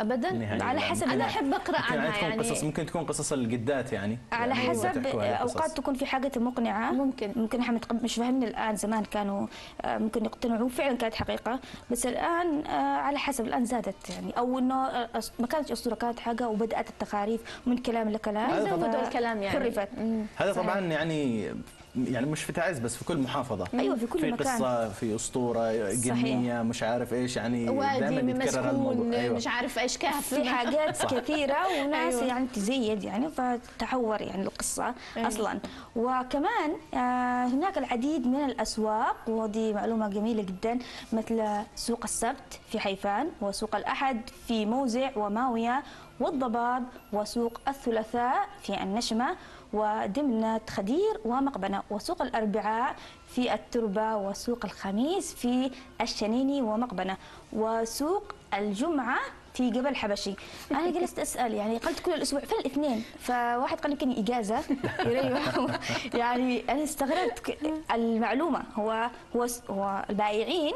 أبدا؟ نهائيا. على لا. حسب أحب أقرأ ممكن عنها تكون يعني. قصص ممكن تكون قصص الجدات يعني. على يعني حسب القصص. أوقات تكون في حاجة مقنعة. ممكن. ممكن إحنا مش فاهمين الآن زمان كانوا آه، ممكن يقتنعوا. فعلا كانت حقيقة. بس الآن آه، على حسب الآن زادت يعني. أو إنه آه، ما كانتش اسطوره كانت حاجة وبدأت التخاريف من كلام لكلام. زودوا الكلام يعني. حرفت هذا. طبعا يعني يعني مش في تعز بس في كل محافظة أيوة، في كل في مكان. قصة في أسطورة جنية مش عارف إيش يعني وادي دائما يتكرر مسكون هالموضوع أيوة. مش عارف إيش كهف في حاجات صح. كثيرة وناس أيوة. يعني تزيد يعني فتحور يعني القصة أيوة. أصلا وكمان آه، هناك العديد من الأسواق ودي معلومة جميلة جدا مثل سوق السبت في حيفان وسوق الأحد في موزع وماوية والضباب وسوق الثلاثاء في النشمة ودمنة خدير ومقبنة وسوق الأربعاء في التربة وسوق الخميس في الشنيني ومقبنة وسوق الجمعة في جبل حبشي. أنا جلست أسأل يعني قلت كل الأسبوع فين الاثنين؟ فواحد قال يمكن إجازة. يعني أنا استغربت المعلومة. هو هو هو البائعين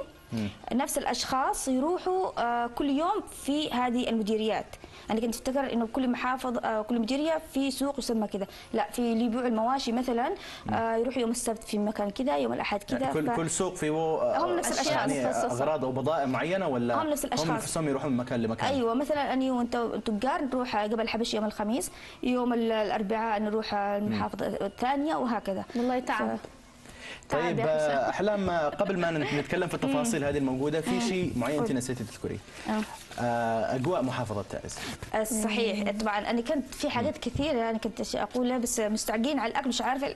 نفس الأشخاص يروحوا آه، كل يوم في هذه المديريات. أنا كنت افتكر إنه كل محافظ آه، كل مديرية في سوق يسمى كذا لا في اللي يبيعوا المواشي مثلا آه، يروحوا يوم السبت في مكان كذا يوم الأحد كذا يعني كل ف- كل سوق فيه آه، هم نفس الأشخاص. يعني. أغراض أو بضائع معينة ولا هم نفس الأشخاص. هم نفسهم يروحون من مكان لمكان أيوه مثلا اني وأنت تجار نروح جبل الحبش يوم الخميس يوم ال- الأربعاء نروح المحافظة الثانية وهكذا والله يتعب طيب. آه، أحلام آه، قبل ما نتكلم في التفاصيل هذه الموجودة في شيء معين أنت نسيتي تذكريه. آه، أجواء محافظة تعز صحيح. طبعا أنا كنت في حاجات كثيرة أنا كنت أشياء أقولها بس مستعجلين على الاكل مش عارفة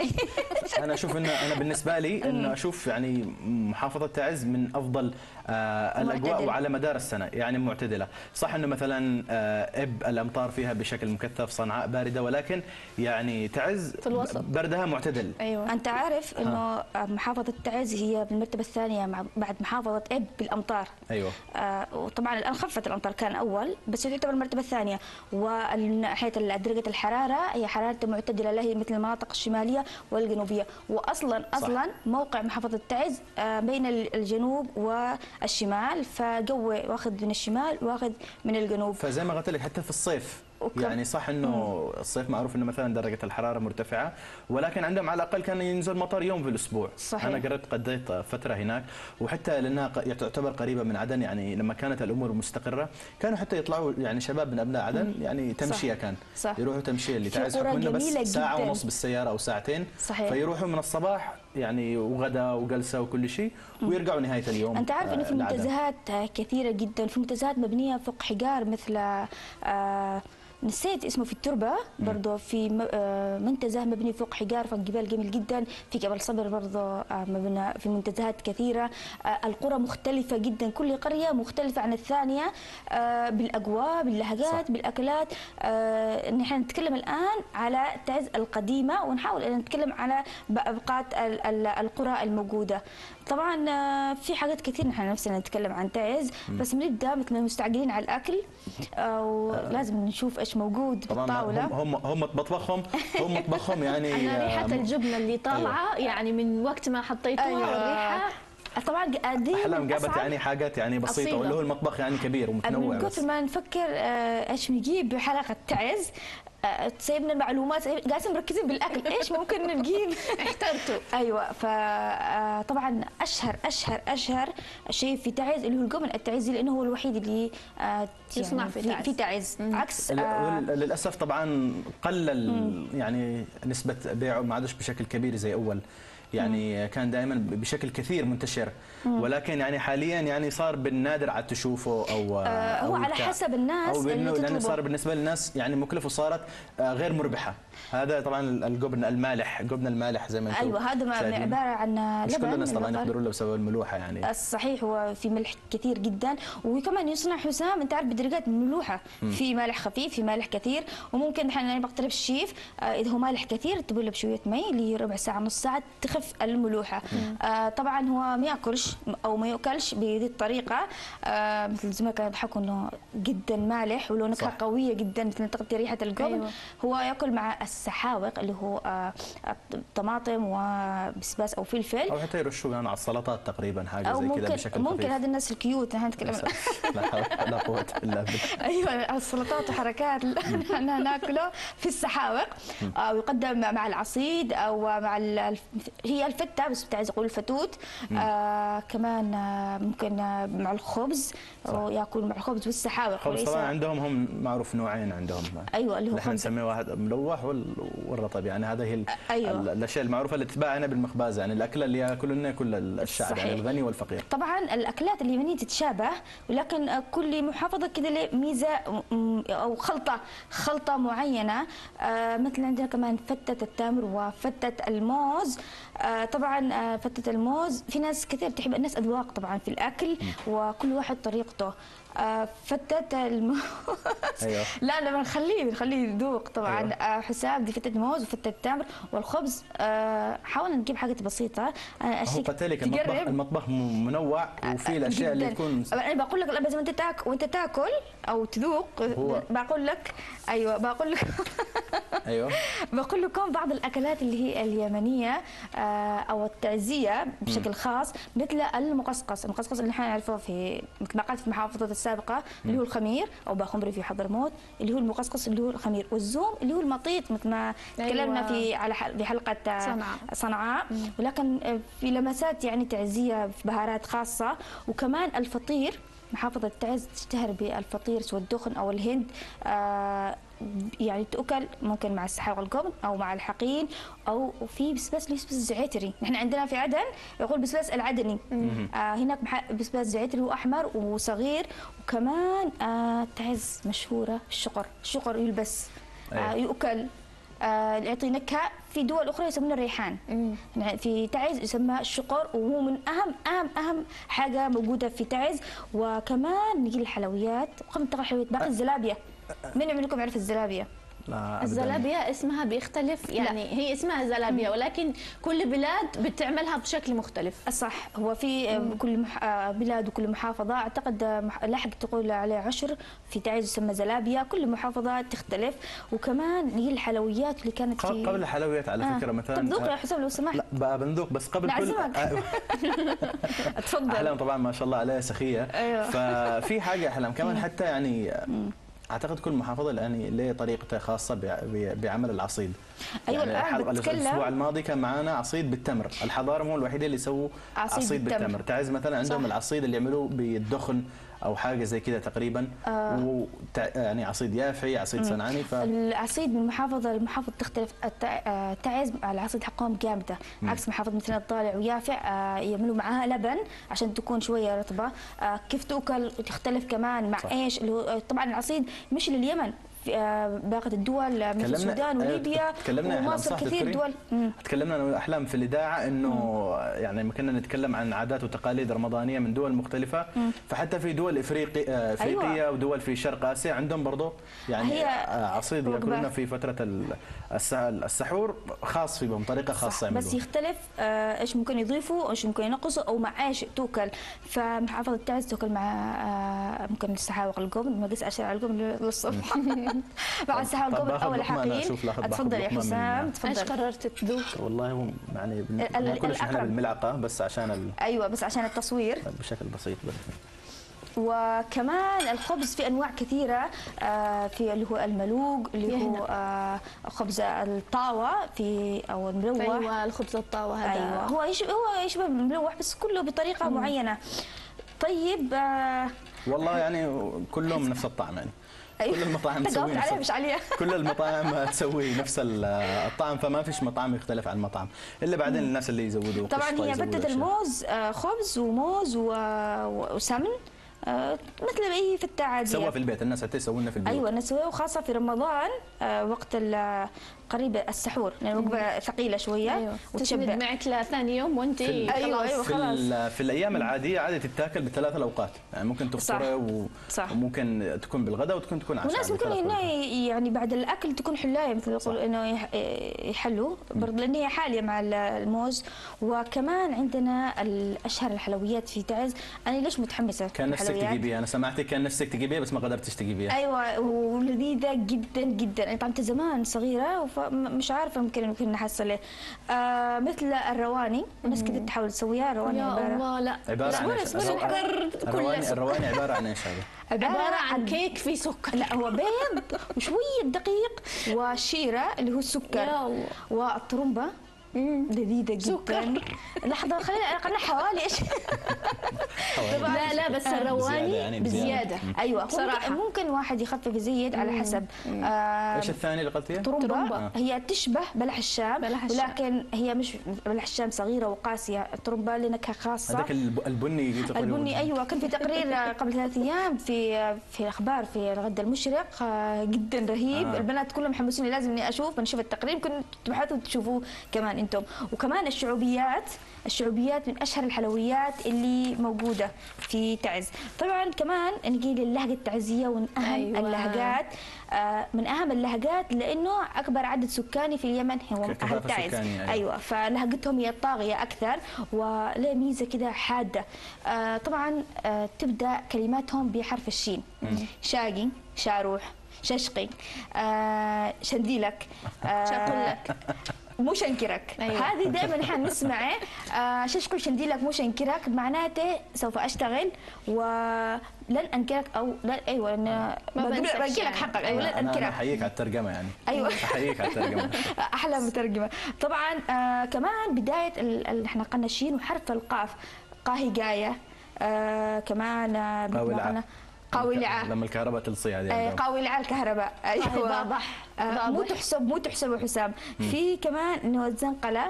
أنا أشوف انه أنا بالنسبة لي انه أشوف يعني محافظة تعز من أفضل الأجواء معتدل. وعلى مدار السنة يعني معتدلة. صح إنه مثلا آه، إب الأمطار فيها بشكل مكثف صنعاء باردة ولكن يعني تعز في الوسط. بردها معتدل. أيوه. أنت عارف إنه محافظة تعز هي بالمرتبة الثانية مع بعد محافظة إب بالأمطار. أيوه. آه، وطبعا الآن خفت الأمطار كان أول بس هي تعتبر المرتبة الثانية. وناحية درجه الحرارة هي حرارته معتدلة لا هي مثل المناطق الشمالية والجنوبية. واصلا أصلا موقع محافظة تعز آه، بين الجنوب والشمال فجو واخذ من الشمال واخذ من الجنوب فزي ما قلت لك حتى في الصيف وكم- يعني صح إنه الصيف معروف إنه مثلا درجة الحرارة مرتفعة ولكن عندهم على الأقل كان ينزل مطر يوم في الأسبوع صحيح. أنا قررت قضيت فترة هناك وحتى لأنها تعتبر قريبة من عدن يعني لما كانت الأمور مستقرة كانوا حتى يطلعوا يعني شباب من أبناء عدن يعني تمشية صح. كان صح. يروحوا تمشية اللي تعز جميلة بس ساعة جداً. ونص بالسيارة أو ساعتين صحيح. فيروحوا من الصباح يعني وغدا وجلسة وكل شيء ويرجعوا نهاية اليوم أنت عارف إنه آه، في لعدن. منتزهات كثيرة جدا في منتزهات مبنية فوق حجار مثل آه، نسيت اسمه في التربة برضه في آه، منتزه مبني فوق حجار فوق جبال جميل جدا. في جبل صبر برضه آه، مبنى في منتزهات كثيرة. آه، القرى مختلفة جدا كل قرية مختلفة عن الثانية. بالأجواء باللهجات بالأكلات. آه، نحن نتكلم الآن على تعز القديمة ونحاول أن نتكلم على بقات ال- ال- القرى الموجودة. طبعا آه، في حاجات كثير نحن نفسنا نتكلم عن تعز بس بنبدا مثل مستعجلين على الأكل آه، ولازم نشوف إيش موجود طبعا بالطاولة. هم هم هم مطبخهم هم مطبخهم يعني أنا ريحة آه، الجبنة اللي طالعة يعني من وقت ما حطيتوها أيوة. والريحة طبعا قاعدين أحلام جابت. يعني حاجات يعني بسيطة. واللي هو المطبخ يعني كبير ومتنوع من بس كثر ما نفكر آه، إيش نجيب بحلقة تعز آه، تسيبنا المعلومات قاعدين مركزين بالأكل إيش ممكن نجيب احترتوا أيوه فطبعا أشهر أشهر أشهر شيء في تعز اللي هو القمن التعزي لأنه هو الوحيد اللي آه، يصنع في تعز. في تعز عكس آه، للأسف طبعا قل ال- يعني نسبة بيعه ما عادش بشكل كبير زي أول يعني كان دائما بشكل كثير منتشر. ولكن يعني حاليا يعني صار بالنادر عاد تشوفه أو آه، هو أو على. حسب الناس أو بانه لأنه. صار بالنسبة للناس يعني مكلف وصارت آه، غير مربحة هذا طبعا الجبن المالح جبن المالح زي ما أنتم أيوه هذا. عبارة عن مش كل الناس طبعا. يقدروا له بسبب الملوحة يعني الصحيح هو في ملح كثير جدا وكمان يصنع حسام أنت عارف بدرجات من الملوحه في مالح خفيف في مالح كثير وممكن إحنا بقترب الشيف آه، إذا هو مالح كثير تبول له بشوية مي اللي هي ربع ساعة نص ساعة تخف الملوحة آه، طبعا هو ما ياكلش أو ما ياكلش بهذه الطريقة. آه، مثل زي ما كانوا يضحكوا إنه جدا مالح وله نكهه. قوية جدا مثل تغطي ريحة الجبن أيوة. هو يأكل مع السحاوق اللي هو آه، طماطم وبسباس أو فلفل. أو حتى يرشوا يعني على السلطات تقريبا حاجة زي كذا بشكل ممكن خفيف. هذه الناس الكيوت نحن نتكلم. لا قوة إلا بالله. أيوه السلطات وحركات نحن ناكله في السحاوق أو يقدم مع العصيد أو مع هي الفتة بس بتاع يقول الفتوت. آه كمان آه ممكن آه مع الخبز أو ياكل مع الخبز والسحاوق خبز طبعا عندهم هم معروف نوعين عندهم. أيوه اللي هو خبز. نسميه واحد ملوح وال- والرطب. يعني هذا هي أيوة. ال- الأشياء المعروفة اللي تتباع هنا بالمخبز يعني الأكلة اللي يأكلونها كل الشعب صحيح. يعني الغني والفقير. طبعا الأكلات اليمنيه تتشابه ولكن كل محافظة كذا له ميزة أو خلطة خلطة معينة. آه، مثل عندنا كمان فتة التمر وفتة الموز. آه، طبعا آه، فتة الموز. في ناس كثير تحب الناس أذواق طبعا في الأكل وكل واحد طريقته. آه، فتة الموز أيوه. لا لا بنخليه بنخليه يذوق طبعا. أيوة. آه، حساب دي فتة موز وفتة تمر والخبز. آه، حاولنا نجيب حاجة بسيطة. آه، هو لك المطبخ. المطبخ منوع وفي الأشياء اللي. تكون أنا بقول لك لا بس أنت تاكل وأنت تاكل أو تذوق. هو- بقول لك أيوه بقول لك أيوه. بقول لكم بعض الأكلات اللي هي اليمنية آه، أو التعزية بشكل خاص مثل المقصقص، المقصقص اللي إحنا نعرفه في ما قلت في محافظة السابقة اللي هو الخمير أو باخمري في حضرموت اللي هو المقصقص اللي هو الخمير، والزوم اللي هو المطيط مثل ما تكلمنا أيوة. في على ح- في حلقة صنعاء. صنعاء. ولكن آه، في لمسات يعني تعزية في بهارات خاصة. وكمان الفطير محافظة تعز تشتهر بالفطير سواء الدخن أو الهند. آه يعني تؤكل ممكن مع السحر والقبن أو مع الحقين أو في بسباس اللي بسباس زعتري. نحن عندنا في عدن يقول بسباس العدني. آه هناك بسباس زعتري وأحمر وصغير وكمان آه تعز مشهورة الشقر. الشقر يلبس آه أيوة. يؤكل. آه، يعطي نكهه في دول أخرى يسمونه الريحان. يعني في تعز يسمى الشقر وهو من أهم أهم أهم حاجة موجودة في تعز. وكمان نجي الحلويات. وقبل ننتقل الحلويات باقي الزلابية. من منكم يعرف الزلابية؟ لا. الزلابية اسمها بيختلف يعني هي اسمها زلابية ولكن كل بلاد بتعملها بشكل مختلف. صح. هو في آه، كل مح... آه، بلاد وكل محافظة أعتقد آه، مح... لاحق تقول عليه عشر في تعز يسمى زلابيا كل محافظة تختلف. وكمان هي الحلويات اللي كانت في قبل الحلويات على آه. فكرة مثلا طب ذوق يا حسام لو سمحت. لا بقى بندوق بس قبل كل. آه، تفضل احلام طبعا ما شاء الله عليها سخية. أيوة. ففي حاجة أحلام كمان حتى يعني أعتقد كل محافظة يعني له طريقته خاصة بعمل العصيد أيوة، يعني الحلقة- بتتكلم- الأسبوع الماضي كان معانا عصيد بالتمر الحضارة هم الوحيدة اللي يسووا عصيد عصيد, بالتمر. بالتمر تعز مثلا عندهم صح. العصيد اللي يعملوه بالدخن أو حاجة زي كذا تقريبا آه. وتع... يعني عصيد يافعي عصيد. صنعاني ف العصيد من محافظة لمحافظة تختلف آه، تعز العصيد حقهم جامدة مم. عكس محافظة مثلا الطالع ويافع آه، يعملوا معاها لبن عشان تكون شوية رطبة آه، كيف تؤكل وتختلف كمان مع صح. إيش اللي هو طبعا العصيد مش لليمن في آه، باقي الدول آه، مثل السودان أيوة، وليبيا تكلمنا ومصر كثير؟ دول. تكلمنا أنا واحلام في الاذاعه إنه يعني لما كنا نتكلم عن عادات وتقاليد رمضانية من دول مختلفة مم. فحتى في دول افريقي آه، إفريقية أيوة. ودول في شرق آسيا عندهم برضه يعني آه، عصيد. يأكلونه في فترة ال- الس- السحور خاص فيهم طريقة خاصة صح بس يختلف آه، إيش ممكن يضيفوا إيش ممكن ينقصوا أو مع إيش تؤكل فمحافظة تعز تاكل مع آه، ممكن السحاوق القوم ما قس عشان على القوم للصبح طب القوم باخذ اول باخذ تفضل يا حسام إيش تفضل قررت تذوق؟ والله هو يعني إحنا الأقرب. بالملعقه بس عشان ال... أيوه بس عشان التصوير بشكل بسيط بس وكمان الخبز في أنواع كثيرة آه، في اللي هو الملوق اللي هو. آه، خبز الطاوة في أو الملوح أيوه الخبز الطاوة هذا أيوه هو يشبه هو يشبه الملوح بس كله بطريقة معينة طيب آه، والله يعني كلهم نفس الطعم يعني. كل المطاعم تسوي نفس عليها مش عليها. كل المطاعم تسوي نفس ال- الطعم فما فيش مطعم يختلف عن مطعم إلا بعدين الناس اللي يزودوا طبعا هي أشياء. الموز آه، خبز وموز وسمن آه، مثل أي فتة عادية. سوا في البيت الناس حتى يسوونها في البيت. أيوه نسويه وخاصة في رمضان آه، وقت ال- قريب السحور لأن وجبه ثقيلة شوية أيوه. تسند معك لثاني يوم وأنت في, أيوة، أيوة، في, خلاص. ال- في الأيام العادية عادي تتاكل بثلاث الأوقات. يعني ممكن تفطر و... صح. وممكن تكون بالغداء وتكون تكون عشاء وناس ممكن هنا يعني بعد الأكل تكون حلاية مثل يقول إنه يح- يحلوا. برضه لأن هي حالية مع ال- الموز. وكمان عندنا ال- اشهر الحلويات في تعز. أنا ليش متحمسة كان نفسك؟ تجيبيها. أنا سمعتك كان نفسك تجيبيها بس ما قدرتش تجيبيها. أيوه ولذيذة جدا جدا. أنا طعمتها زمان صغيرة ومش عارفة ممكن ممكن نحصل آه مثل الرواني. ناس كثير تحاول تسويها. رواني يا عباره الله لا. عبارة عن فكرت الرواني الرواني عبارة عن إيش هذا؟ عبارة عن كيك فيه سكر. لا هو بيض. وشويه دقيق. وشيرة اللي هو السكر. يا الله. والطرمبه لذيذة جدا. سكر. لحظة خلينا أقنع حوالي إيش؟ لا لا بس الرواني يعني بزيادة. أيوة صراحة. ممكن, واحد يخفف يزيد على حسب. آه إيش الثاني اللي قلتيه؟ طرمبة طرمبة. هي تشبه بلح الشام بلح الشام. ولكن هي مش بلح الشام صغيرة وقاسية. الطرمبة لنكهة خاصة. هذاك الب- البني تقريبا البني أيوه كان في تقرير قبل ثلاث أيام في في الأخبار في الغد المشرق آه، جدا رهيب. آه. آه. البنات كلهم حمسوني لازم إني أشوف بنشوف التقرير يمكن تبحثوا وتشوفوه كمان. أنتم وكمان الشعوبيات الشعوبيات من أشهر الحلويات اللي موجودة في تعز طبعا كمان نجي للهجة التعزية ومن أهم أيوة. اللهجات آه، من أهم اللهجات لأنه أكبر عدد سكاني في اليمن هو أهل تعز أيوة. أيوه فلهجتهم هي طاغيه أكثر ولها ميزة كده حادة آه طبعا آه تبدأ كلماتهم بحرف الشين شاقي شاروح ششقي آه شنديلك آه شاكلك. مو شنكرك أيوة. هذه دائما إحنا نسمعه آه ششقي شنديلك مو شنكرك معناته سوف أشتغل ولن أنكرك أو لا أيوه بنساك بجيب لك. حقك. أيوه. لن أنا أنا أنكرك. أحييك على الترجمة يعني. أيوة. أحييك على الترجمة. أحلى مترجمه طبعا آه كمان بداية ال- ال- إحنا قلنا الشين وحرف القاف. قاهي قايه آه كمان آه قاولعه لما الكهرباء تلصي هذه آه، عندهم. قاولعة الكهرباء أيوه واضح. آه مو. تحسب مو تحسب حسام في كمان انه الزنقلة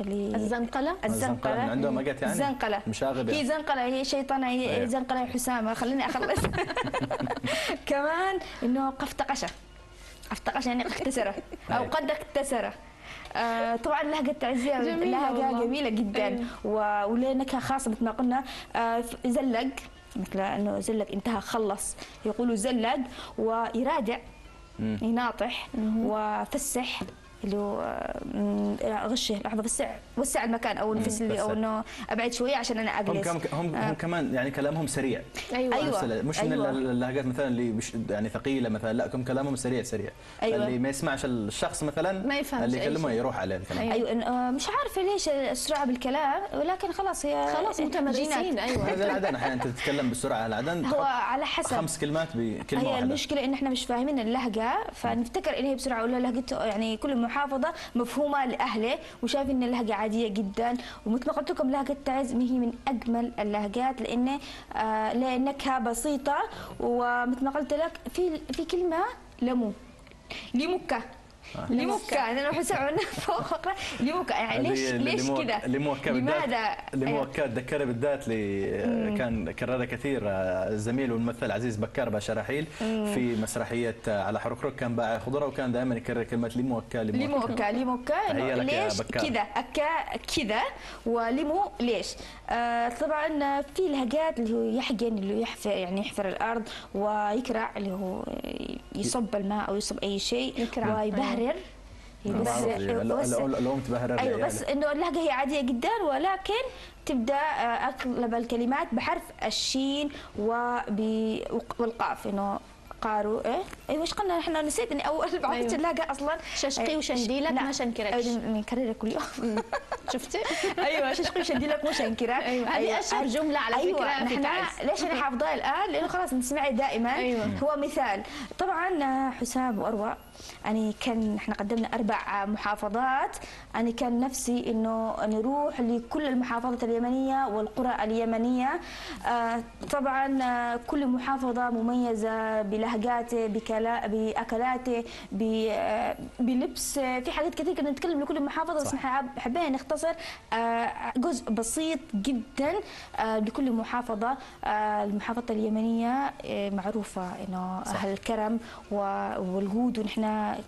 اللي الزنقلة الزنقلة من عندهم أجت يعني؟ الزنقلة مشاغبة. هي زنقلة هي شيطانة هي أيوة. زنقلة يا حسام خليني أخلص كمان إنه قفطقشه افتقش يعني اختصره أو أي. قد اختصره آه طبعا لهجة تعزية جميلة لهجة. جميلة جدا. و- ولها نكهة خاصة مثل ما قلنا آه زلق مثل أنه زلق انتهى خلص. يقولوا زلق ويرادع يناطح وفسح. اللي هو آه، غشه لحظة فسع وسع المكان أو نفس لي أو. إنه أبعد شوية عشان أنا هم أجلس كم هم هم كمان يعني كلامهم سريع أيوه أيوة. مثلا مش من أيوة. اللهجات مثلا اللي مش يعني ثقيلة مثلا لا هم كلامهم سريع سريع أيوة. اللي ما يسمعش الشخص مثلا ما يفهمش اللي يكلمه. يروح عليه الكلام أيوه آه، مش عارفة ليش السرعة بالكلام ولكن خلاص هي خلاص متمرسين. أيوه زي العدن أحيانا انت تتكلم بسرعة العدن هو على حسب خمس كلمات بكلمة هي واحدة المشكلة إن إحنا مش فاهمين اللهجة فنفتكر إن هي بسرعة ولا لهجته يعني كل محافظة مفهومة لأهله وشايف إن اللهجة عادية جدا. ومثل ما قلت لكم لهجة تعز هي من أجمل اللهجات لأن آه لها نكهة بسيطة. ومثل ما قلت لك في في كلمة لمو لمكة. لمكة أنا لو حسب فوق. لمكة يعني ليش ليش كذا؟ موكا لماذا؟ اللي أيوة. موكا تذكرها بالذات اللي كان كررها كثير الزميل والممثل عزيز بكار باشراحيل في مسرحية على حركرك كان باع خضرة وكان دائما يكرر كلمة لي موكا لي ليمو موكا أكا ليمو أكا تحية إنه لك يا ليش. كذا أكا كذا وليمو ليش؟ آه طبعا في لهجات اللي هو يحقن اللي هو يحفر يعني يحفر الأرض ويكرع اللي هو يصب الماء أو يصب أي شيء يكرع. ويبهرر معروف بس الام تبهر أيوه. بس إنه اللهجة هي عادية جدا ولكن تبدأ آه، أغلب الكلمات بحرف الشين وب- والقاف إنه قارو إيه أيوه إيش قلنا إحنا نسيت إني اول ما عرفت أيوة. اللهجة أصلا ششقي أيوة. وشنديلك لا. ما شنكركش. أيوة، نكررها كل يوم شفتي؟ أيوه ششقي وشنديلك مو شنكرة أيوة، هذه أشهر جملة على أيوة. فكرة في نحن. ليش أنا حافظاها الآن لأنه خلاص نسمعها دائما أيوة. هو مثال طبعا آه، حسام وأروى يعني كان إحنا قدمنا أربع محافظات. أنا كان نفسي إنه نروح لكل المحافظات اليمنية والقرى اليمنية. آه، طبعا آه، كل محافظة مميزة بلهجاته بأكلاته آه، بلبس. في حاجات كثير كنا نتكلم لكل محافظة بس حبينا نختصر جزء بسيط جدا لكل محافظة. المحافظة اليمنية معروفة إنه. أهل الكرم والجود ونحن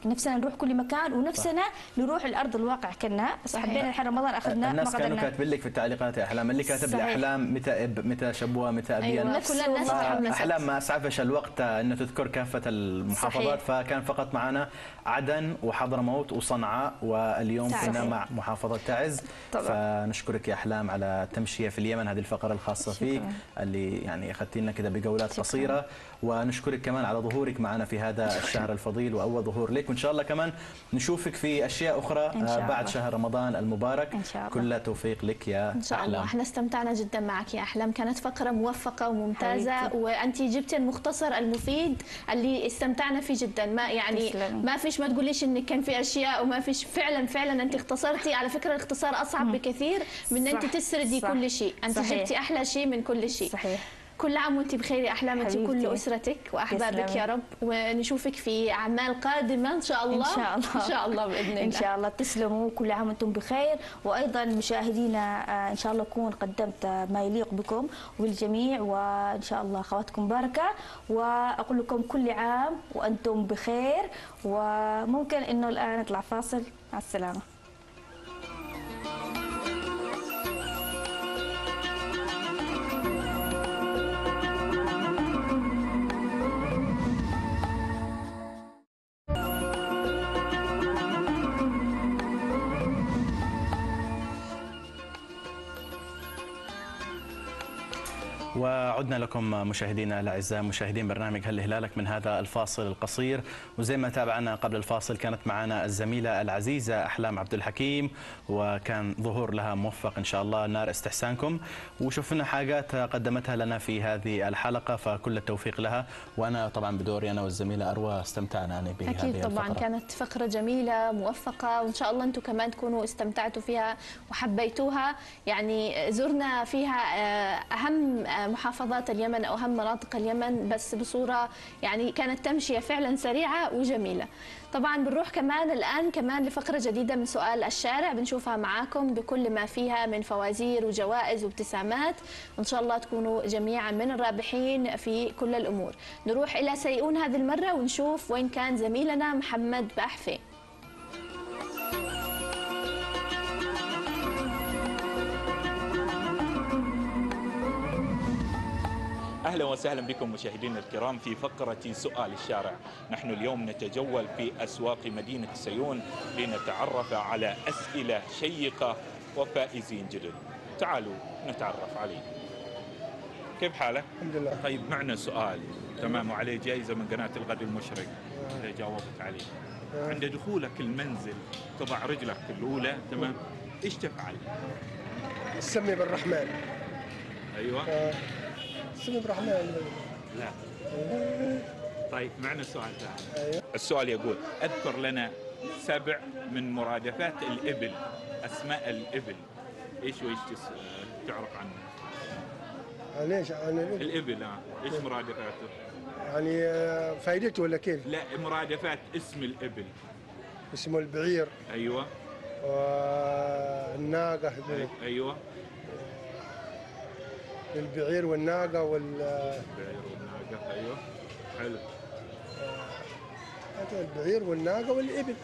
نفسنا نروح كل مكان ونفسنا نروح الأرض الواقع كنا بس. حبينا الحين رمضان اخذنا ما الناس كانوا كاتبين لك في التعليقات يا أحلام اللي كاتب لي. أحلام متى إب متى شبوة متى ابين أيوه نفس كل الناس أحلام ما أسعفش الوقت انه تذكر كافة المحافظات صحيح. فكان فقط معنا عدن وحضرموت وصنعاء واليوم. كنا مع محافظة تعز طبعا. فنشكرك يا أحلام على التمشية في اليمن هذه الفقرة الخاصة شكراً. فيك اللي يعني أخذتي لنا كذا بجولات. قصيرة ونشكرك كمان على ظهورك معنا في هذا الشهر الفضيل وأول ظهور لك. وإن شاء الله كمان نشوفك في أشياء أخرى إن شاء آه، بعد الله. شهر رمضان المبارك. إن شاء الله. كل توفيق لك يا إن شاء الله. أحلام. إحنا استمتعنا جدا معك يا أحلام. كانت فقرة موفقة وممتازة. حبيبتي. وأنت جبتي المختصر المفيد اللي استمتعنا فيه جدا. ما يعني تسلمي. ما فيش ما تقوليش إنك كان في أشياء وما فيش. فعلا فعلا أنت اختصرتي. على فكرة الاختصار أصعب بكثير من إن أنت. تسردي صح. كل شيء. أنت صحيح. جبتي أحلى شيء من كل شيء. صحيح. كل عام وانت بخير يا أحلام انت. كل أسرتك وأحبابك. يا رب. ونشوفك في أعمال قادمة إن شاء الله. إن شاء الله. إن شاء الله بإذن الله. ان شاء الله. تسلموا. كل عام وأنتم بخير. وأيضا مشاهدينا آه، إن شاء الله أكون قدمت آه، ما يليق بكم وبالجميع وإن شاء الله أخواتكم بركه وأقول لكم كل عام وأنتم بخير. وممكن إنه الآن نطلع فاصل. مع السلامة. وعدنا لكم مشاهدينا الأعزاء مشاهدين برنامج هل هلالك من هذا الفاصل القصير. وزي ما تابعنا قبل الفاصل كانت معنا الزميلة العزيزة أحلام عبد الحكيم وكان ظهور لها موفق إن شاء الله نار استحسانكم. وشفنا حاجات قدمتها لنا في هذه الحلقة فكل التوفيق لها. وأنا طبعا بدوري أنا والزميلة أروى استمتعنا يعني بهذه أكيد طبعا الفقرة. كانت فقرة جميلة موفقة وإن شاء الله أنتم كمان تكونوا استمتعتوا فيها وحبيتوها. يعني زرنا فيها آه، أهم آه، محافظات اليمن أو أهم مناطق اليمن بس بصورة يعني كانت تمشية فعلا سريعة وجميلة. طبعا بنروح كمان الآن كمان لفقرة جديدة من سؤال الشارع بنشوفها معاكم بكل ما فيها من فوازير وجوائز وابتسامات. إن شاء الله تكونوا جميعا من الرابحين في كل الأمور. نروح إلى سيئون هذه المرة ونشوف وين كان زميلنا محمد بحفي أهلا وسهلا بكم مشاهدينا الكرام في فقرة سؤال الشارع، نحن اليوم نتجول في أسواق مدينة سيون لنتعرف على أسئلة شيقة وفائزين جدد. تعالوا نتعرف عليه. كيف حالك؟ الحمد لله طيب معنا سؤال تمام وعليه جائزة من قناة الغد المشرق إذا جاوبت عليه. عند دخولك المنزل تضع رجلك الأولى تمام إيش تفعل؟ سمي بالرحمن أيوه بالرحمن لا طيب معنا سؤال ثاني. السؤال يقول أذكر لنا سبع من مرادفات الإبل أسماء الإبل. إيش وإيش تس... تعرف عنه؟ عن إيش؟ عن الإبل؟ الإبل آه. إيش مرادفاته؟ يعني آه، فايدته ولا كيف؟ لا مرادفات اسم الإبل. اسمه البعير. أيوه. والناقة أي- أيوه. البعير والناقة وال البعير والناقة أيوه. حلو. البعير والناقة والإبل.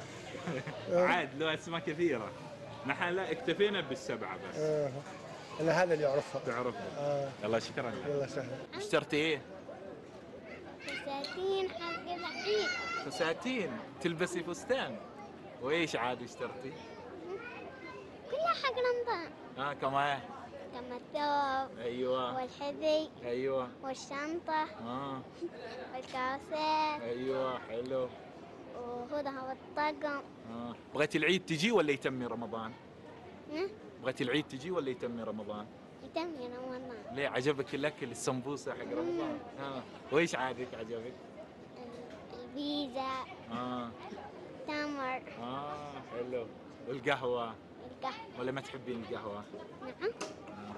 عاد له أسماء كثيرة. نحن لا اكتفينا بالسبعة بس. آه. أنا هذا اللي أعرفها تعرفها آه. يلا شكرا لك. يلا سهلا. اشترتي إيه؟ فساتين حق العيد. فساتين. تلبسي فستان. وإيش عاد اشترتي؟ كلها حق رمضان. آه كمان. كما الثوب أيوه. والحذي أيوه. والشنطة آه. والكاسات أيوه حلو. وخذها والطقم آه. بغيتي العيد تجي ولا يتمي رمضان؟ بغيتي العيد تجي ولا يتمي رمضان؟ يتم يا رمضان. ليه؟ عجبك الأكل السمبوسة حق رمضان؟ آه. وإيش عادك؟ عجبك؟ البيتزا. آه. تمر. آه حلو. والقهوة؟ القهوة. ولا ما تحبين القهوة؟ نعم.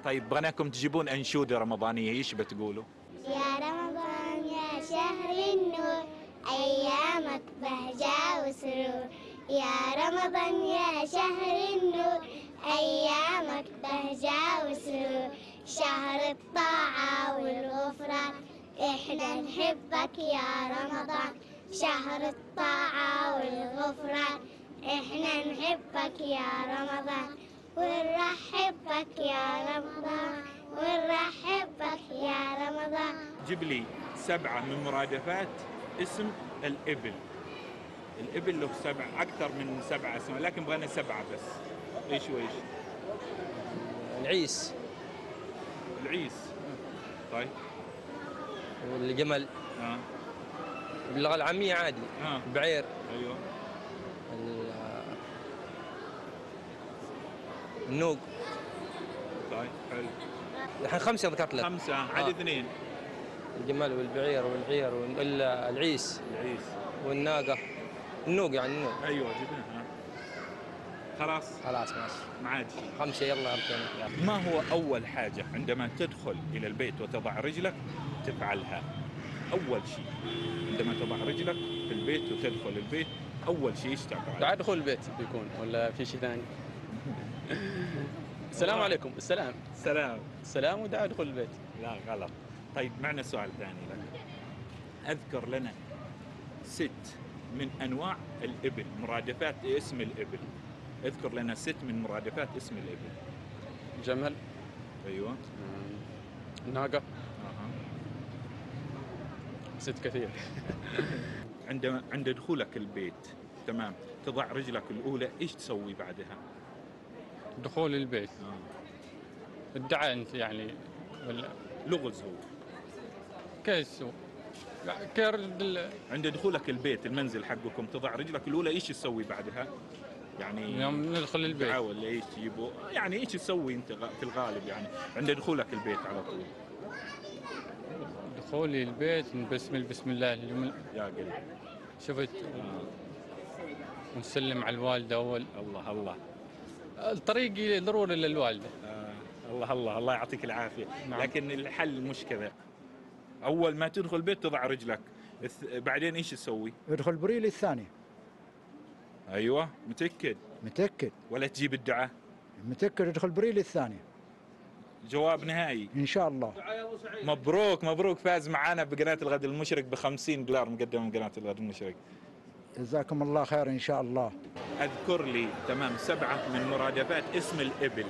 طيب بغناكم تجيبون أنشودة رمضانية إيش بتقولوا؟ يا رمضان يا شهر النور أيامك بهجة وسرور يا رمضان يا شهر النور أيامك بهجة وسرور شهر الطاعة والغفران إحنا نحبك يا رمضان. شهر الطاعة والغفران إحنا نحبك يا رمضان. ونرحبك يا رمضان ونرحبك يا رمضان. جيب لي سبعة من مرادفات اسم الإبل. الإبل له سبع أكثر من سبع اسماء لكن بغينا سبعة بس. إيش وإيش؟ العيس. العيس. طيب. والجمل. آه باللغة العامية عادي. آه البعير أيوه ال- النوق طيب حلو. الحين خمسة ذكرت لك. خمسة عاد آه. اثنين. الجمل والبعير والعير والعيس العيس. والناقة. النوق يعني النوق. أيوه جبناها. خلاص؟ خلاص ماشي. ما عاد خمسة يلا. ما هو أول حاجة عندما تدخل إلى البيت وتضع رجلك؟ تفعلها. أول شيء عندما تضع رجلك في البيت وتدخل البيت أول شيء إيش تفعل؟ بعد دخول البيت بيكون ولا في شيء ثاني؟ السلام. عليكم. السلام. سلام. السلام ودعاء دخول البيت. لا غلط. طيب معنا سؤال ثاني لك. أذكر لنا ست من أنواع الإبل مرادفات اسم الإبل. أذكر لنا ست من مرادفات اسم الإبل. جمل. أيوه. ناقة. أها. ست كثير. عند عند دخولك البيت تمام تضع رجلك الأولى إيش تسوي بعدها؟ دخول البيت آه. الدعاء أنت يعني ولا لغز هو كيس كرد ال- عند دخولك البيت المنزل حقكم تضع رجلك الأولى إيش تسوي بعدها؟ يعني يوم ندخل البيت. ولا إيش تجيبوا؟ يعني إيش تسوي أنت في الغالب يعني عند دخولك البيت على طول؟ دخولي البيت بسم بسم الله الجمل يا قلبي شفت ونسلم على الوالدة أول الله الله الطريق ضروري للوالدة آه الله الله الله يعطيك العافية. نعم. لكن الحل مش كذا أول ما تدخل البيت تضع رجلك. بعدين إيش تسوي؟ ادخل بريل الثاني. أيوه متأكد؟ متأكد. ولا تجيب الدعاء؟ متأكد ادخل بريل الثاني. جواب نهائي. إن شاء الله. مبروك مبروك فاز معنا بقناة الغد المشرق ب 50 دولار مقدم من قناة الغد المشرق. جزاكم الله خير إن شاء الله. أذكر لي تمام سبعة من مرادفات اسم الإبل.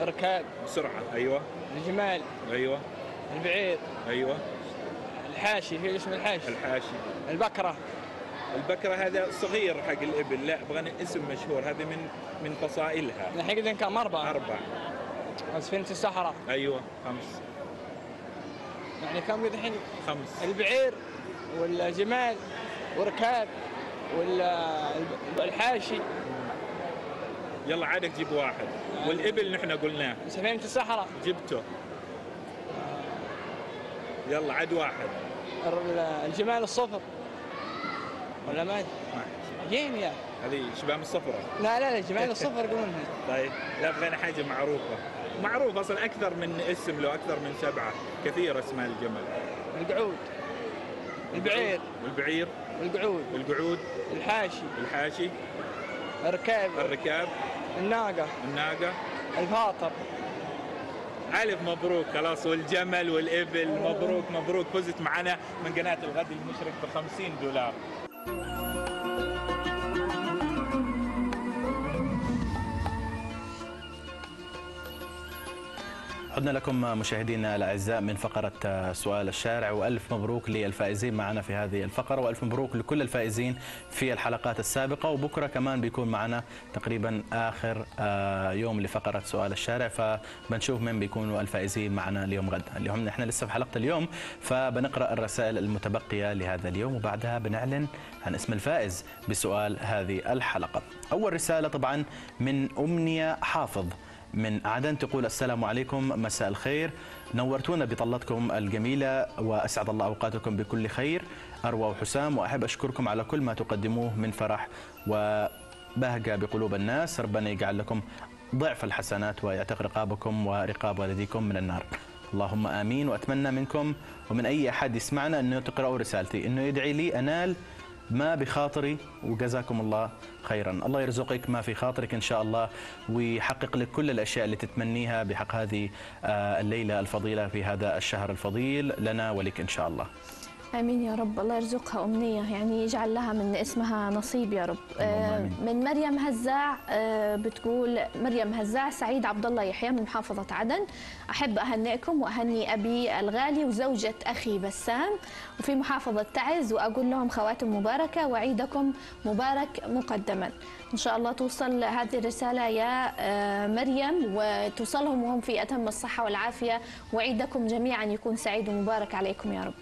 ركاب بسرعة أيوه. الجمال. أيوه. البعير. أيوه. الحاشي في اسم الحاشي؟ الحاشي. البكرة. البكرة هذا صغير حق الإبل لا أبغى اسم مشهور هذه من من فصائلها. الحين كم أربعة. أربع سفينة الصحراء أيوه خمس. يعني كم قد الحين؟ خمس. البعير. والجمال وركاب والحاشي يلا عادك جيب واحد. والإبل نحن قلناه. سفينة الصحراء. جبته. يلا عد واحد. ال- الجمال الصفر. ولا ما جيم يا هذه شباب الصفرة لا لا لا جمال الصفر يقولون طيب لا بغينا حاجة معروفة. معروف أصلا أكثر من اسم له أكثر من سبعة. كثير أسماء الجمل. القعود. البعير. والبعير. القعود. القعود الحاشي. الحاشي. الركاب. الركاب. الناقة. الناقة. الفاطر. ألف مبروك خلاص والجمل والإبل. مبروك مبروك. فزت معنا من قناة الغد المشرق ب 50 دولار. عدنا لكم مشاهدينا الأعزاء من فقرة سؤال الشارع وألف مبروك للفائزين معنا في هذه الفقرة وألف مبروك لكل الفائزين في الحلقات السابقة وبكرة كمان بيكون معنا تقريبا آخر آه، يوم لفقرة سؤال الشارع فبنشوف من بيكونوا الفائزين معنا اليوم غد اليوم نحن لسه في حلقة اليوم فبنقرأ الرسائل المتبقية لهذا اليوم وبعدها بنعلن عن اسم الفائز بسؤال هذه الحلقة. أول رسالة طبعا من أمنية حافظ. من عدن تقول السلام عليكم مساء الخير. نورتونا بطلتكم الجميلة وأسعد الله أوقاتكم بكل خير. أروى وحسام وأحب أشكركم على كل ما تقدموه من فرح. وبهجة بقلوب الناس ربنا يجعل لكم ضعف الحسنات ويعتق رقابكم ورقاب والديكم من النار. اللهم آمين وأتمنى منكم ومن أي أحد يسمعنا أنه تقرأوا رسالتي أنه يدعي لي أنال ما بخاطري وجزاكم الله خيرا. الله يرزقك ما في خاطرك إن شاء الله ويحقق لك كل الأشياء اللي تتمنيها بحق هذه آه، الليلة الفضيلة في هذا الشهر الفضيل لنا ولك إن شاء الله. آمين يا رب. الله يرزقها أمنية يعني يجعل لها من اسمها نصيب يا رب. آه، من مريم هزاع آه، بتقول مريم هزاع سعيد عبد الله يحيى من محافظة عدن. أحب أهنئكم وأهني أبي الغالي وزوجة أخي بسام وفي محافظة تعز وأقول لهم خواتم مباركة وعيدكم مبارك مقدما. إن شاء الله توصل هذه الرسالة يا آه، مريم وتوصلهم وهم في أتم الصحة والعافية. وعيدكم جميعا يكون سعيد ومبارك عليكم يا رب.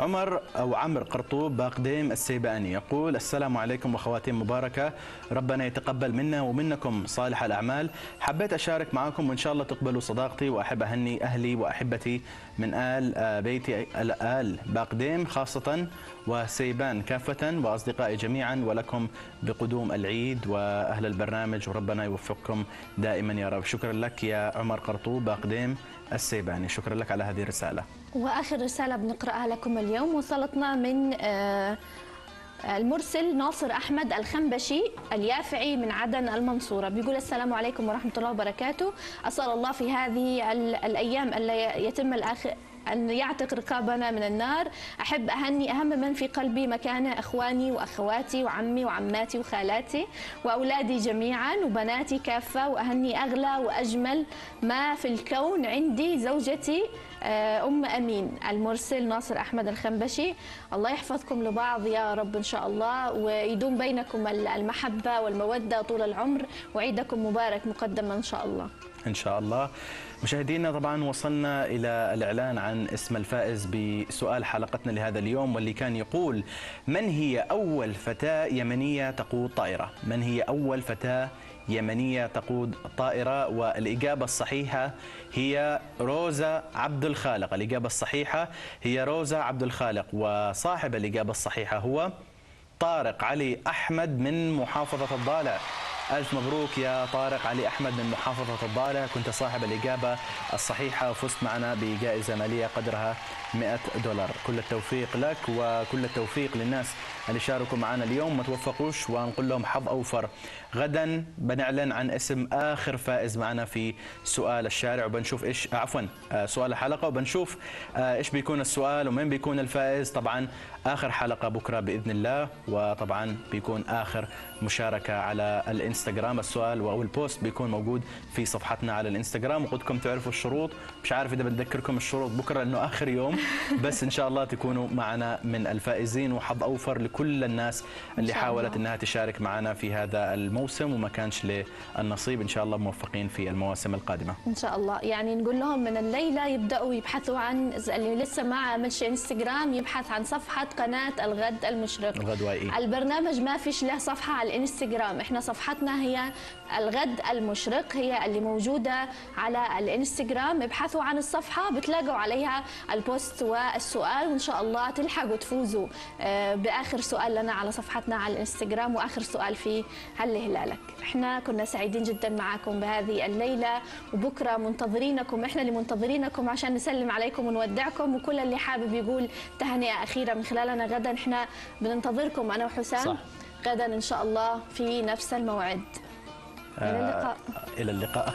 عمر أو عمرو قرطوب باقديم السيباني. يقول السلام عليكم وخواتيم مباركة. ربنا يتقبل منا ومنكم صالح الأعمال. حبيت أشارك معكم وإن شاء الله تقبلوا صداقتي وأحب أهني أهلي وأحبتي من آل آه، بيتي الآل باقديم خاصة وسيبان كافة وأصدقائي جميعا. ولكم بقدوم العيد وأهل البرنامج وربنا يوفقكم دائما يا رب. شكرا لك يا عمر قرطوب باقديم السيباني شكرا لك على هذه الرسالة. وآخر رسالة بنقرأها لكم اليوم وصلتنا من آه، المرسل ناصر أحمد الخنبشي اليافعي من عدن المنصورة. بيقول السلام عليكم ورحمة الله وبركاته. أسأل الله في هذه ال- الأيام الا يتم الآخر أن يعتق رقابنا من النار. أحب أهني أهم من في قلبي مكانه أخواني وأخواتي وعمي وعماتي وخالاتي وأولادي جميعا وبناتي كافة. وأهني أغلى وأجمل ما في الكون عندي زوجتي آه، أم أمين المرسل ناصر أحمد الخنبشي. الله يحفظكم لبعض يا رب إن شاء الله. ويدوم بينكم المحبة والمودة طول العمر. وعيدكم مبارك مقدما إن شاء الله. إن شاء الله. مشاهدينا طبعا وصلنا إلى الإعلان عن اسم الفائز بسؤال حلقتنا لهذا اليوم واللي كان يقول من هي أول فتاة يمنية تقود طائرة؟ من هي أول فتاة يمنية تقود طائرة؟ والإجابة الصحيحة هي روزا عبد الخالق. الإجابة الصحيحة هي روزا عبد الخالق. وصاحب الإجابة الصحيحة هو طارق علي أحمد من محافظة الضالع. ألف مبروك يا طارق علي أحمد من محافظة الضالع. كنت صاحب الإجابة الصحيحة وفزت معنا بجائزة مالية قدرها 100 دولار. كل التوفيق لك وكل التوفيق للناس اللي شاركوا معنا اليوم. ما توفقوش ونقول لهم حظ أوفر. غدا بنعلن عن اسم آخر فائز معنا في سؤال الشارع وبنشوف إيش عفوا آه، سؤال الحلقة وبنشوف آه، إيش بيكون السؤال ومين بيكون الفائز. طبعا آخر حلقة بكرة بإذن الله وطبعا بيكون آخر مشاركة على الإنستغرام. السؤال أو البوست بيكون موجود في صفحتنا على الإنستغرام. وقدكم تعرفوا الشروط. مش عارف إذا بنذكركم الشروط بكرة لأنه آخر يوم. بس إن شاء الله تكونوا معنا من الفائزين. وحظ أوفر لكل الناس اللي حاولت. إنها تشارك معنا في هذا الموسم وما كانش للنصيب. إن شاء الله موفقين في المواسم القادمة. إن شاء الله. يعني نقول لهم من الليلة يبدأوا يبحثوا عن اللي لسه ما عملش إنستغرام يبحث عن صفحة قناة الغد المشرق. الغدوائي البرنامج ما فيش له صفحة على الإنستغرام. إحنا صفحتنا هي الغد المشرق هي اللي موجودة على الإنستغرام. ابحثوا عن الصفحة بتلاقوا عليها البوست والسؤال وإن شاء الله تلحقوا تفوزوا آه، بآخر سؤال لنا على صفحتنا على الإنستغرام وآخر سؤال في هل هلالك إحنا كنا سعيدين جدا معكم بهذه الليلة وبكرة منتظرينكم إحنا اللي منتظرينكم عشان نسلم عليكم ونودعكم وكل اللي حابب يقول تهنئة أخيرة من خلالنا غدا. إحنا بننتظركم أنا وحسام. صح. غدا إن شاء الله في نفس الموعد. إلى اللقاء. آه، إلى اللقاء.